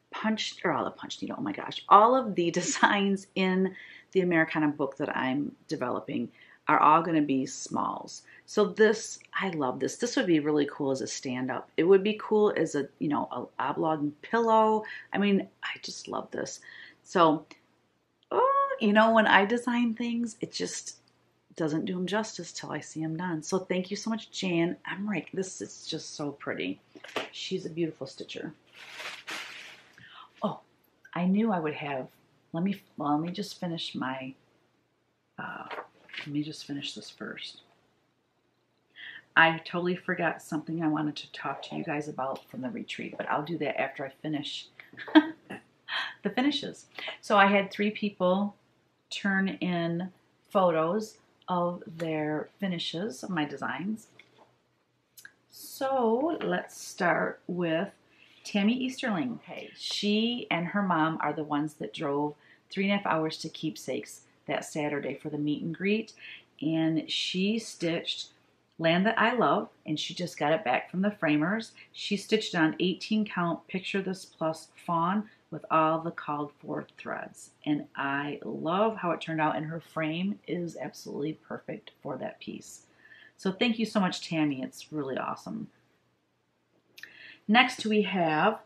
punch, or all the punch needle, oh my gosh, all of the designs in the Americana book that I'm developing are all going to be smalls. So this, I love this. This would be really cool as a stand-up. It would be cool as a, you know, a oblong pillow. I mean, I just love this. So, oh, you know, when I design things, it just, doesn't do him justice till I see him done. So thank you so much, Jan Emmerich. This is just so pretty. She's a beautiful stitcher. Oh, I knew I would have. Let me well, let me just finish my. Uh, let me just finish this first. I totally forgot something I wanted to talk to you guys about from the retreat, but I'll do that after I finish the finishes. So I had three people turn in photos of their finishes of my designs. So let's start with Tammy Easterling. Hey, she and her mom are the ones that drove three and a half hours to Keepsakes that Saturday for the meet and greet. And she stitched Land That I Love, and she just got it back from the framers. She stitched on 18 count Picture This Plus Fawn with all the called for threads. And I love how it turned out and her frame is absolutely perfect for that piece. So thank you so much, Tammy. It's really awesome. Next we have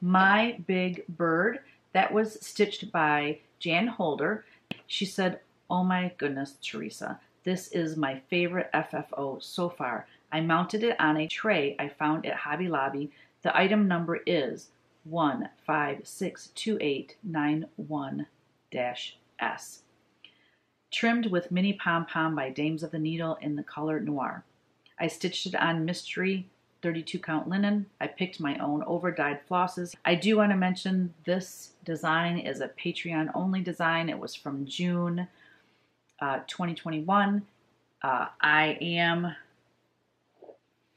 My Big Bird. That was stitched by Jan Holder. She said, oh my goodness, Teresa, this is my favorite FFO so far. I mounted it on a tray I found at Hobby Lobby. The item number is 1562891-S. Trimmed with mini pom-pom by Dames of the Needle in the color Noir. I stitched it on mystery 32 count linen. I picked my own over dyed flosses. I do want to mention this design is a Patreon only design. It was from June uh, 2021. Uh, I am,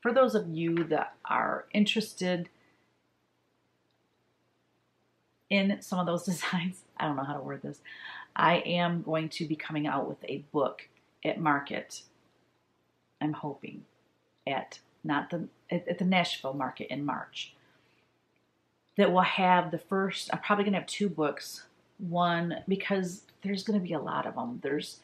for those of you that are interested in some of those designs, I don't know how to word this, I am going to be coming out with a book at market. I'm hoping at not the at, the Nashville market in March that will have the first I'm probably going to have two books one because there's going to be a lot of them there's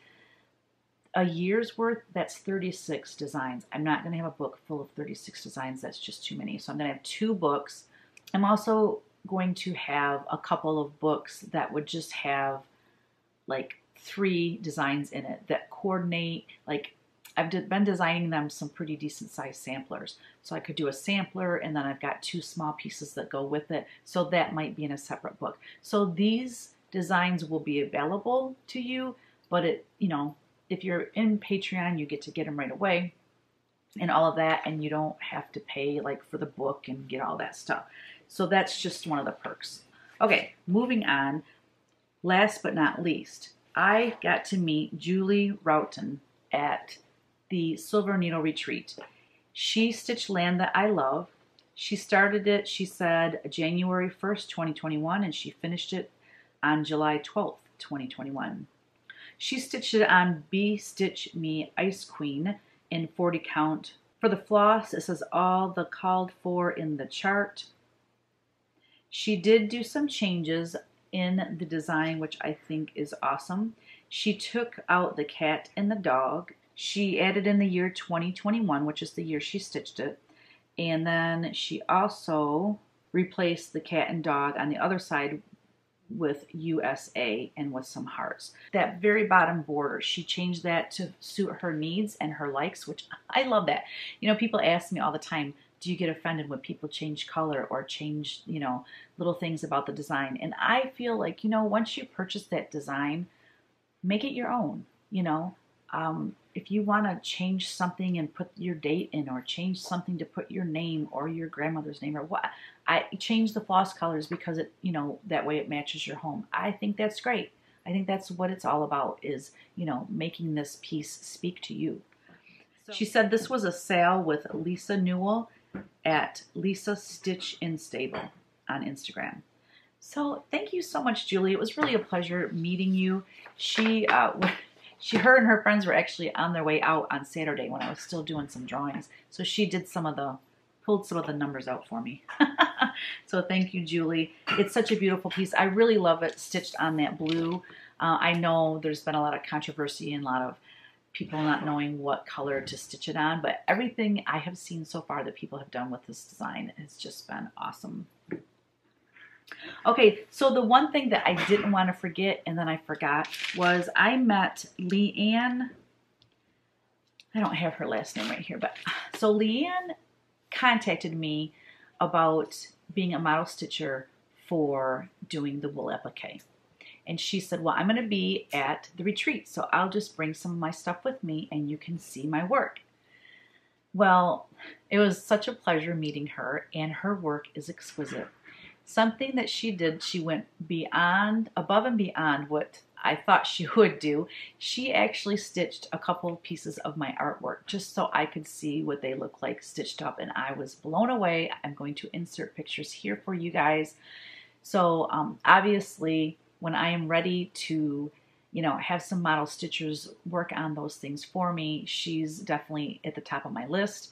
a year's worth that's 36 designs I'm not going to have a book full of 36 designs that's just too many so I'm going to have two books I'm also going to have a couple of books that would just have like three designs in it that coordinate like I've been designing them some pretty decent sized samplers. So I could do a sampler and then I've got two small pieces that go with it. So that might be in a separate book. So these designs will be available to you, but it, you know, if you're in Patreon, you get to get them right away and all of that and you don't have to pay like for the book and get all that stuff. So that's just one of the perks. Okay, moving on. Last but not least, I got to meet Julie Roughton at the Silver Needle Retreat. She stitched Land That I Love. She started it, she said, January 1st, 2021, and she finished it on July 12th, 2021. She stitched it on Bee Stitch Me Ice Queen in 40 count. For the floss, it says all the called for in the chart. She did do some changes in the design, which I think is awesome. She took out the cat and the dog she added in the year 2021, which is the year she stitched it. And then she also replaced the cat and dog on the other side with USA and with some hearts. That very bottom border, she changed that to suit her needs and her likes, which I love that. You know, people ask me all the time, do you get offended when people change color or change, you know, little things about the design? And I feel like, you know, once you purchase that design, make it your own, you know. Um, if you want to change something and put your date in or change something to put your name or your grandmother's name or what I change the floss colors because it you know that way it matches your home. I think that's great. I think that's what it's all about is, you know, making this piece speak to you. So, she said this was a sale with Lisa Newell at Lisa Stitch in Stable on Instagram. So thank you so much, Julie. It was really a pleasure meeting you. She uh, she, her and her friends were actually on their way out on Saturday when I was still doing some drawings. So she did some of the, pulled some of the numbers out for me. so thank you, Julie. It's such a beautiful piece. I really love it stitched on that blue. Uh, I know there's been a lot of controversy and a lot of people not knowing what color to stitch it on, but everything I have seen so far that people have done with this design has just been awesome. Okay, so the one thing that I didn't want to forget and then I forgot was I met Leanne. I don't have her last name right here, but so Leanne contacted me about being a model stitcher for doing the wool applique. And she said, well, I'm going to be at the retreat, so I'll just bring some of my stuff with me and you can see my work. Well, it was such a pleasure meeting her, and her work is exquisite something that she did, she went beyond, above and beyond what I thought she would do. She actually stitched a couple of pieces of my artwork just so I could see what they look like stitched up and I was blown away. I'm going to insert pictures here for you guys. So um, obviously when I am ready to you know, have some model stitchers work on those things for me, she's definitely at the top of my list.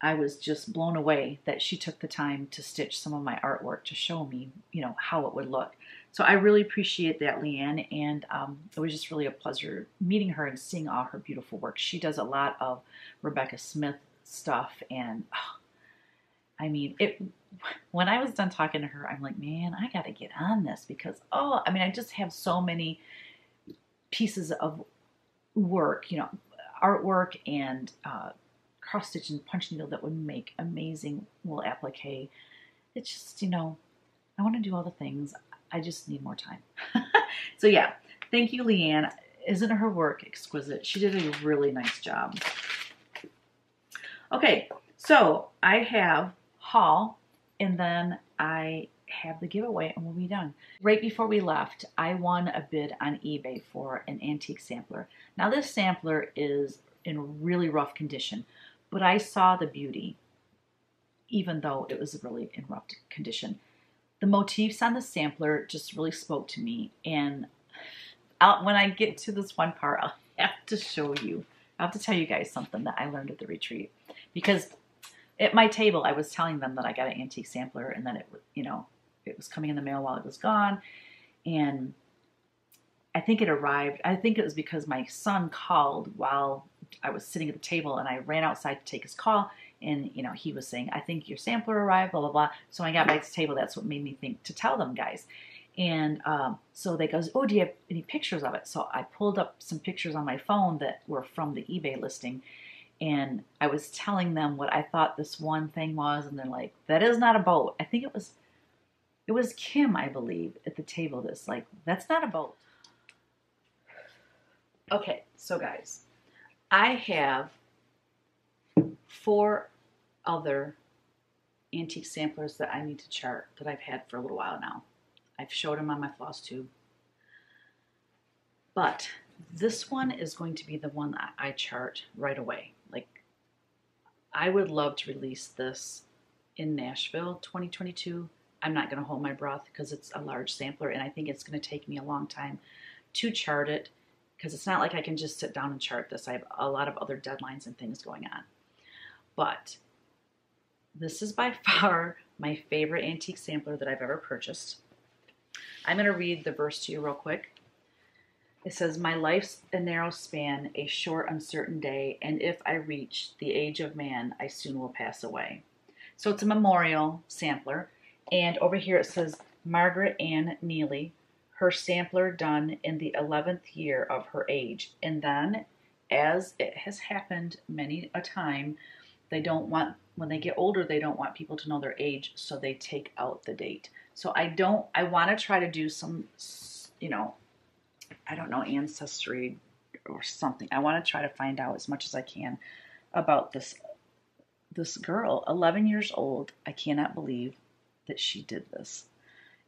I was just blown away that she took the time to stitch some of my artwork to show me, you know, how it would look. So I really appreciate that, Leanne, and um, it was just really a pleasure meeting her and seeing all her beautiful work. She does a lot of Rebecca Smith stuff and oh, I mean it when I was done talking to her I'm like man I got to get on this because oh I mean I just have so many pieces of work you know artwork and uh, cross stitch and punch needle that would make amazing wool applique it's just you know I want to do all the things I just need more time so yeah thank you Leanne isn't her work exquisite she did a really nice job Okay, so I have haul and then I have the giveaway and we'll be done. Right before we left, I won a bid on eBay for an antique sampler. Now this sampler is in really rough condition, but I saw the beauty even though it was really in rough condition. The motifs on the sampler just really spoke to me. And I'll, when I get to this one part, I'll have to show you. I'll have to tell you guys something that I learned at the retreat. Because at my table I was telling them that I got an antique sampler and then it you know it was coming in the mail while it was gone. And I think it arrived I think it was because my son called while I was sitting at the table and I ran outside to take his call and you know he was saying I think your sampler arrived blah blah blah so I got back to the table that's what made me think to tell them guys and um, so they goes oh do you have any pictures of it so I pulled up some pictures on my phone that were from the eBay listing and I was telling them what I thought this one thing was, and they're like, "That is not a boat." I think it was, it was Kim, I believe, at the table. This like, that's not a boat. Okay, so guys, I have four other antique samplers that I need to chart that I've had for a little while now. I've showed them on my Flosstube, but this one is going to be the one that I chart right away. Like, I would love to release this in Nashville 2022. I'm not going to hold my breath because it's a large sampler and I think it's going to take me a long time to chart it because it's not like I can just sit down and chart this. I have a lot of other deadlines and things going on. But this is by far my favorite antique sampler that I've ever purchased. I'm going to read the verse to you real quick. It says, My life's a narrow span, a short, uncertain day, and if I reach the age of man, I soon will pass away. So it's a memorial sampler. And over here it says, Margaret Ann Neely, her sampler done in the 11th year of her age. And then, as it has happened many a time, they don't want, when they get older, they don't want people to know their age, so they take out the date. So I don't, I want to try to do some, you know, I don't know, ancestry or something. I want to try to find out as much as I can about this this girl, 11 years old. I cannot believe that she did this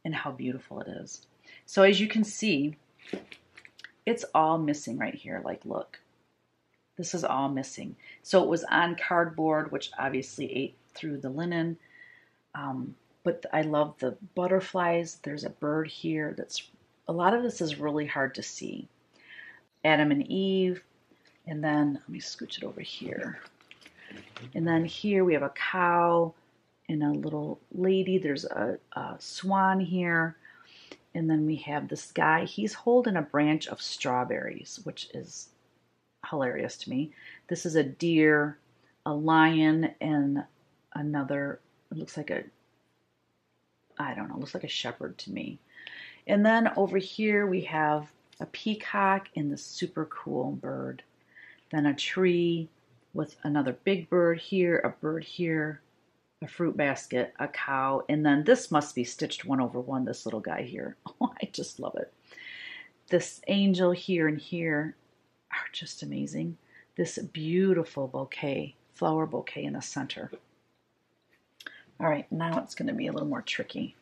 and how beautiful it is. So as you can see, it's all missing right here. Like, look, this is all missing. So it was on cardboard, which obviously ate through the linen. Um, but I love the butterflies. There's a bird here that's a lot of this is really hard to see. Adam and Eve, and then let me scooch it over here. And then here we have a cow and a little lady. There's a, a swan here. And then we have this guy. He's holding a branch of strawberries, which is hilarious to me. This is a deer, a lion, and another, it looks like a, I don't know, looks like a shepherd to me. And then over here we have a peacock and the super cool bird. Then a tree with another big bird here, a bird here, a fruit basket, a cow, and then this must be stitched one over one, this little guy here. Oh, I just love it. This angel here and here are just amazing. This beautiful bouquet, flower bouquet in the center. All right, now it's going to be a little more tricky.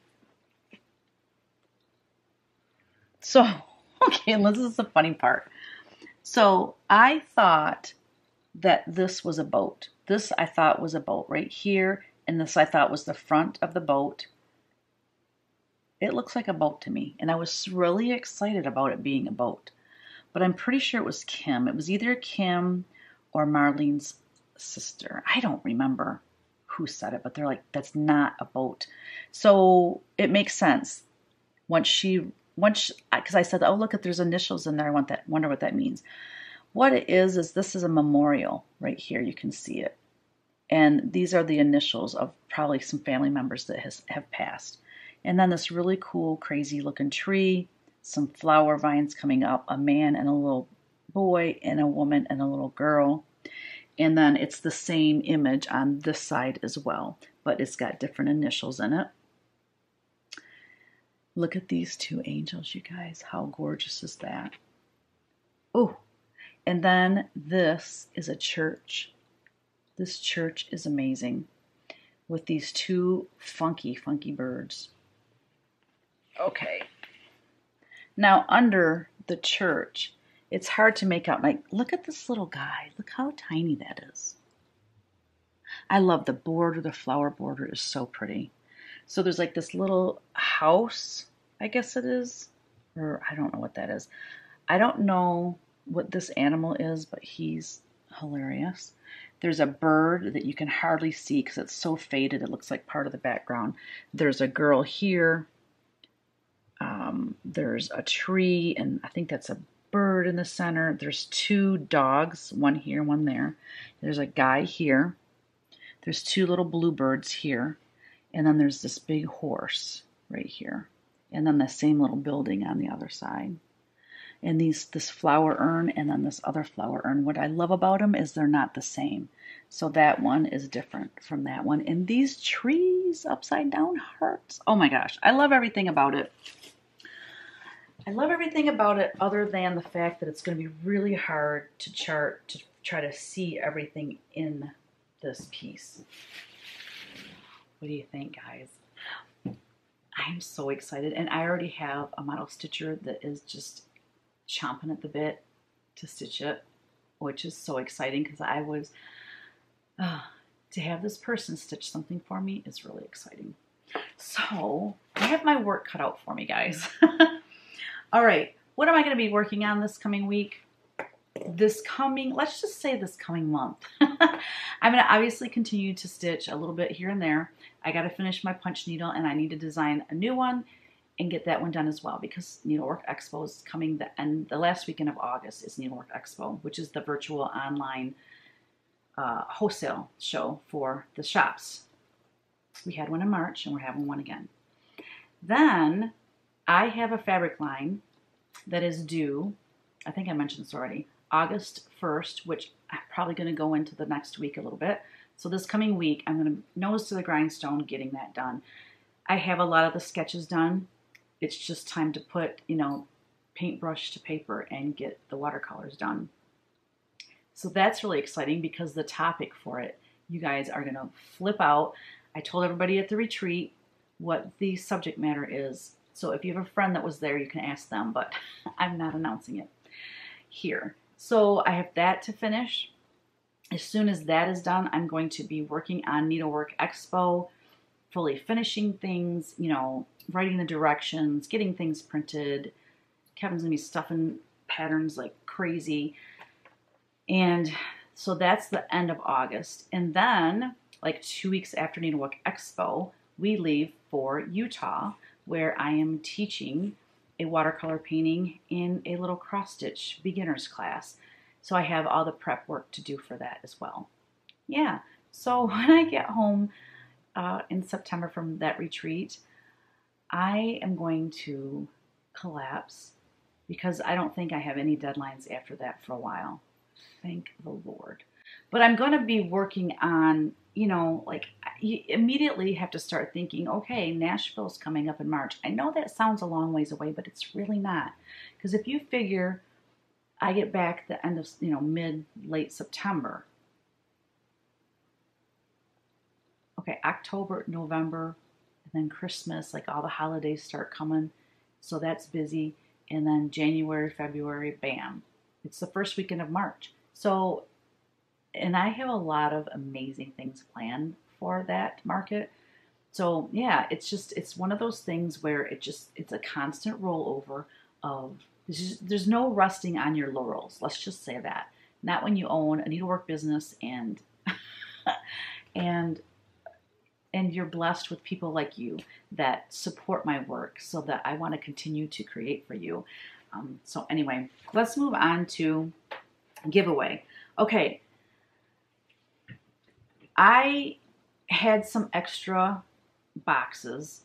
So, okay, this is the funny part. So, I thought that this was a boat. This I thought was a boat right here, and this I thought was the front of the boat. It looks like a boat to me, and I was really excited about it being a boat. But I'm pretty sure it was Kim. It was either Kim or Marlene's sister. I don't remember who said it, but they're like, that's not a boat. So it makes sense. Once she once because I said, oh look, if there's initials in there, I want that. Wonder what that means. What it is is this is a memorial right here. You can see it, And these are the initials of probably some family members that has, have passed. And then this really cool, crazy looking tree, some flower vines coming up, a man and a little boy, and a woman and a little girl. And then it's the same image on this side as well, but it's got different initials in it. Look at these two angels, you guys. How gorgeous is that? Oh, and then this is a church. This church is amazing with these two funky, funky birds. Okay. Now, under the church, it's hard to make out. Like, look at this little guy. Look how tiny that is. I love the border. The flower border is so pretty. So there's like this little house, I guess it is, or I don't know what that is. I don't know what this animal is, but he's hilarious. There's a bird that you can hardly see because it's so faded, it looks like part of the background. There's a girl here. Um, there's a tree, and I think that's a bird in the center. There's two dogs, one here, one there. There's a guy here. There's two little bluebirds here. And then there's this big horse right here. And then the same little building on the other side. And these this flower urn and then this other flower urn. What I love about them is they're not the same. So that one is different from that one. And these trees upside down hearts. Oh my gosh, I love everything about it. I love everything about it other than the fact that it's going to be really hard to chart to try to see everything in this piece. What do you think, guys? I'm so excited, and I already have a model stitcher that is just chomping at the bit to stitch it, which is so exciting because I was uh, to have this person stitch something for me is really exciting. So I have my work cut out for me, guys. All right, what am I going to be working on this coming week? This coming, let's just say this coming month. I'm going to obviously continue to stitch a little bit here and there. I got to finish my punch needle and I need to design a new one and get that one done as well because Needlework Expo is coming the end, the last weekend of August is Needlework Expo, which is the virtual online uh, wholesale show for the shops. We had one in March and we're having one again. Then I have a fabric line that is due, I think I mentioned this already, August 1st, which I'm probably going to go into the next week a little bit. So this coming week, I'm going to nose to the grindstone getting that done. I have a lot of the sketches done. It's just time to put, you know, paintbrush to paper and get the watercolors done. So that's really exciting because the topic for it, you guys are going to flip out. I told everybody at the retreat what the subject matter is so if you have a friend that was there, you can ask them, but I'm not announcing it here. So I have that to finish. As soon as that is done, I'm going to be working on Needlework Expo, fully finishing things, you know, writing the directions, getting things printed. Kevin's gonna be stuffing patterns like crazy. And so that's the end of August. And then, like two weeks after Needlework Expo, we leave for Utah where I am teaching a watercolor painting in a little cross stitch beginners class. So I have all the prep work to do for that as well. Yeah, so when I get home uh, in September from that retreat, I am going to collapse because I don't think I have any deadlines after that for a while. Thank the Lord. But I'm going to be working on you know, like you immediately have to start thinking, okay, Nashville's coming up in March. I know that sounds a long ways away, but it's really not. Because if you figure I get back the end of, you know, mid, late September, okay, October, November, and then Christmas, like all the holidays start coming. So that's busy. And then January, February, bam. It's the first weekend of March. So and I have a lot of amazing things planned for that market. So yeah, it's just it's one of those things where it just it's a constant rollover of there's, just, there's no resting on your laurels. Let's just say that. Not when you own a needlework business and and and you're blessed with people like you that support my work so that I want to continue to create for you. Um, so anyway, let's move on to giveaway. Okay, I had some extra boxes,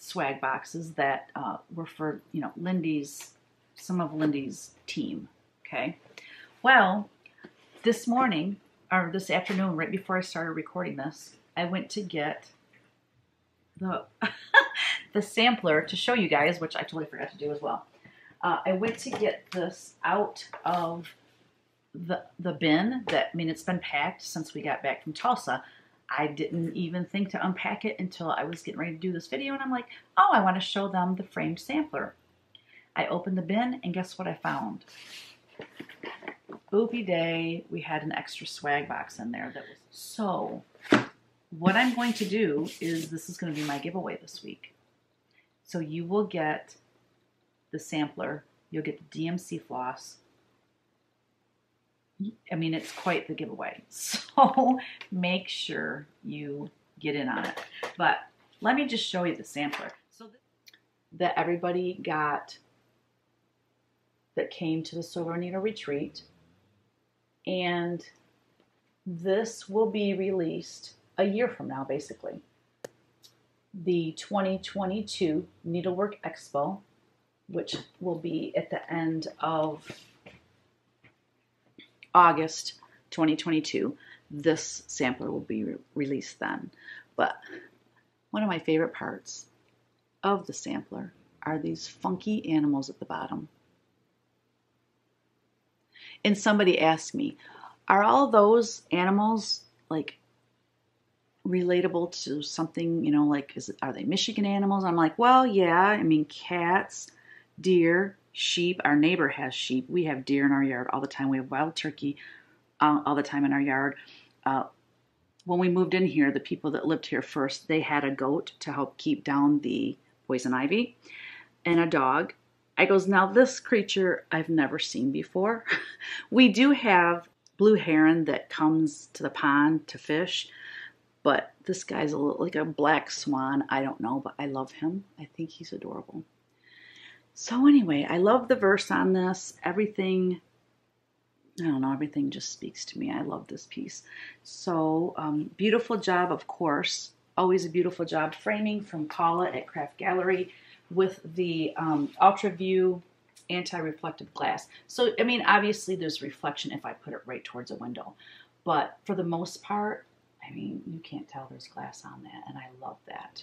swag boxes that uh, were for, you know, Lindy's, some of Lindy's team. Okay. Well, this morning, or this afternoon, right before I started recording this, I went to get the the sampler to show you guys, which I totally forgot to do as well. Uh, I went to get this out of the the bin that I mean it's been packed since we got back from Tulsa. I didn't even think to unpack it until I was getting ready to do this video and I'm like, oh, I want to show them the framed sampler. I opened the bin and guess what I found? Boopy day, we had an extra swag box in there that was so what I'm going to do is this is going to be my giveaway this week. So you will get the sampler, you'll get the DMC floss, I mean, it's quite the giveaway. So make sure you get in on it. But let me just show you the sampler. So that everybody got that came to the Silver Needle Retreat. And this will be released a year from now, basically. The 2022 Needlework Expo, which will be at the end of August 2022, this sampler will be re released then. But one of my favorite parts of the sampler are these funky animals at the bottom. And somebody asked me, are all those animals like relatable to something, you know, like is are they Michigan animals? I'm like, well, yeah, I mean cats, deer, sheep. Our neighbor has sheep. We have deer in our yard all the time. We have wild turkey uh, all the time in our yard. Uh, when we moved in here, the people that lived here first, they had a goat to help keep down the poison ivy and a dog. I goes, now this creature I've never seen before. we do have blue heron that comes to the pond to fish, but this guy's a little like a black swan. I don't know, but I love him. I think he's adorable. So anyway, I love the verse on this. Everything, I don't know, everything just speaks to me. I love this piece. So um, beautiful job, of course. Always a beautiful job framing from Paula at Craft Gallery with the um, UltraVue anti-reflective glass. So, I mean, obviously there's reflection if I put it right towards a window. But for the most part, I mean, you can't tell there's glass on that, and I love that.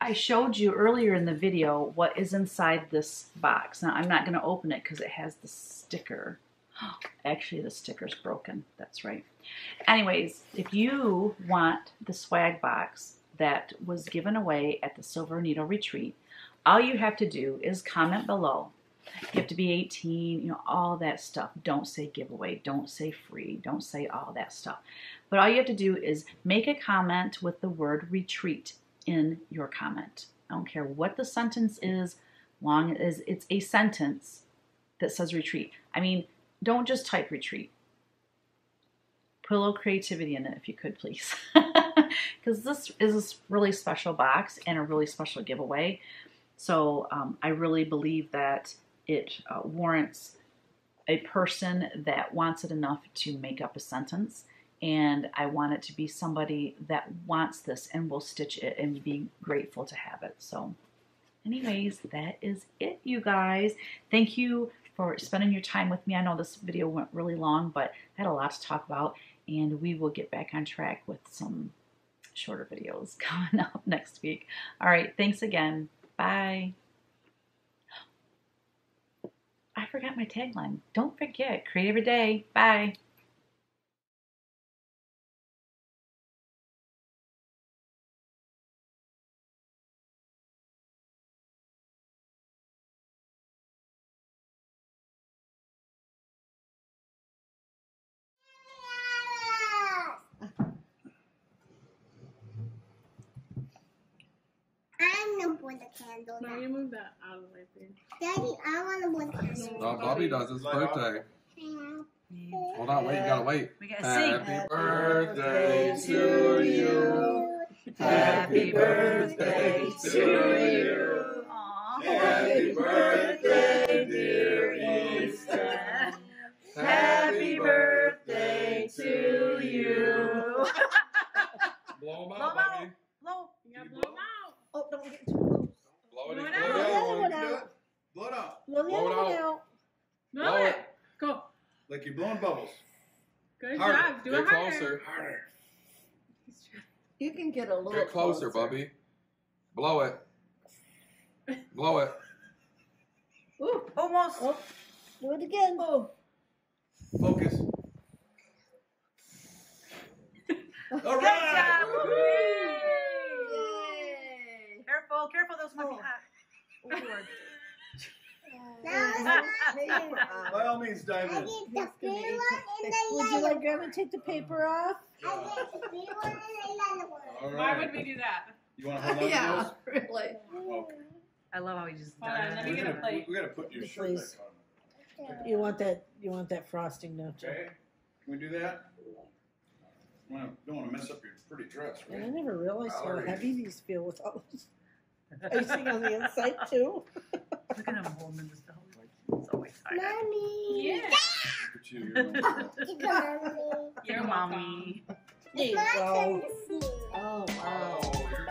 I showed you earlier in the video what is inside this box. Now, I'm not going to open it because it has the sticker. Actually, the sticker's broken. That's right. Anyways, if you want the swag box that was given away at the Silver Needle Retreat, all you have to do is comment below. You have to be 18, you know, all that stuff. Don't say giveaway. Don't say free. Don't say all that stuff. But all you have to do is make a comment with the word retreat in your comment. I don't care what the sentence is, long as it's a sentence that says retreat. I mean, don't just type retreat. Put a little creativity in it if you could, please. Because this is a really special box and a really special giveaway. So um, I really believe that it uh, warrants a person that wants it enough to make up a sentence and I want it to be somebody that wants this and will stitch it and be grateful to have it. So anyways, that is it, you guys. Thank you for spending your time with me. I know this video went really long, but I had a lot to talk about, and we will get back on track with some shorter videos coming up next week. All right, thanks again. Bye. I forgot my tagline. Don't forget, create every day. Bye. move that out of the way. Daddy, I want to move. time. No, Bobby does. It's birthday. Hold on, wait, you gotta wait. We gotta Happy sing. birthday to you. Happy birthday to you. Aww. Happy birthday, dear Easter. Happy birthday to you. blow them out, blow Bobby. Blow. You gotta blow them out. Oh, don't get too it out. Blow, it out. Blow it. out. Blow it. Go. Like you're blowing bubbles. Good harder. job. Do Get it harder. closer. Harder. You can get a little Get closer, Bubby. Blow it. Blow it. Ooh, Almost. oh, do it again. Oh. Focus. All Good right. job. Yay. Careful, careful, those might be hot. Oh, Lord. By all means, dive in. Would you like Grandma to take the paper off? All Why right. would we do that? You want to hold on Yeah, to really. Okay. I love how he just Hold on, let it. me We're get a gonna, plate. we gotta put your shirt Please. back on. You want that? You want that frosting, don't you? Okay. Can we do that? Well, don't want to mess up your pretty dress, And I right? never realized how Valerie. heavy these feel with all this icing on the inside too. Look at him holding his dog like he's always tired. Mommy. Yeah. Look at you. You're no- You're mommy. There you go. Oh wow. Oh, you're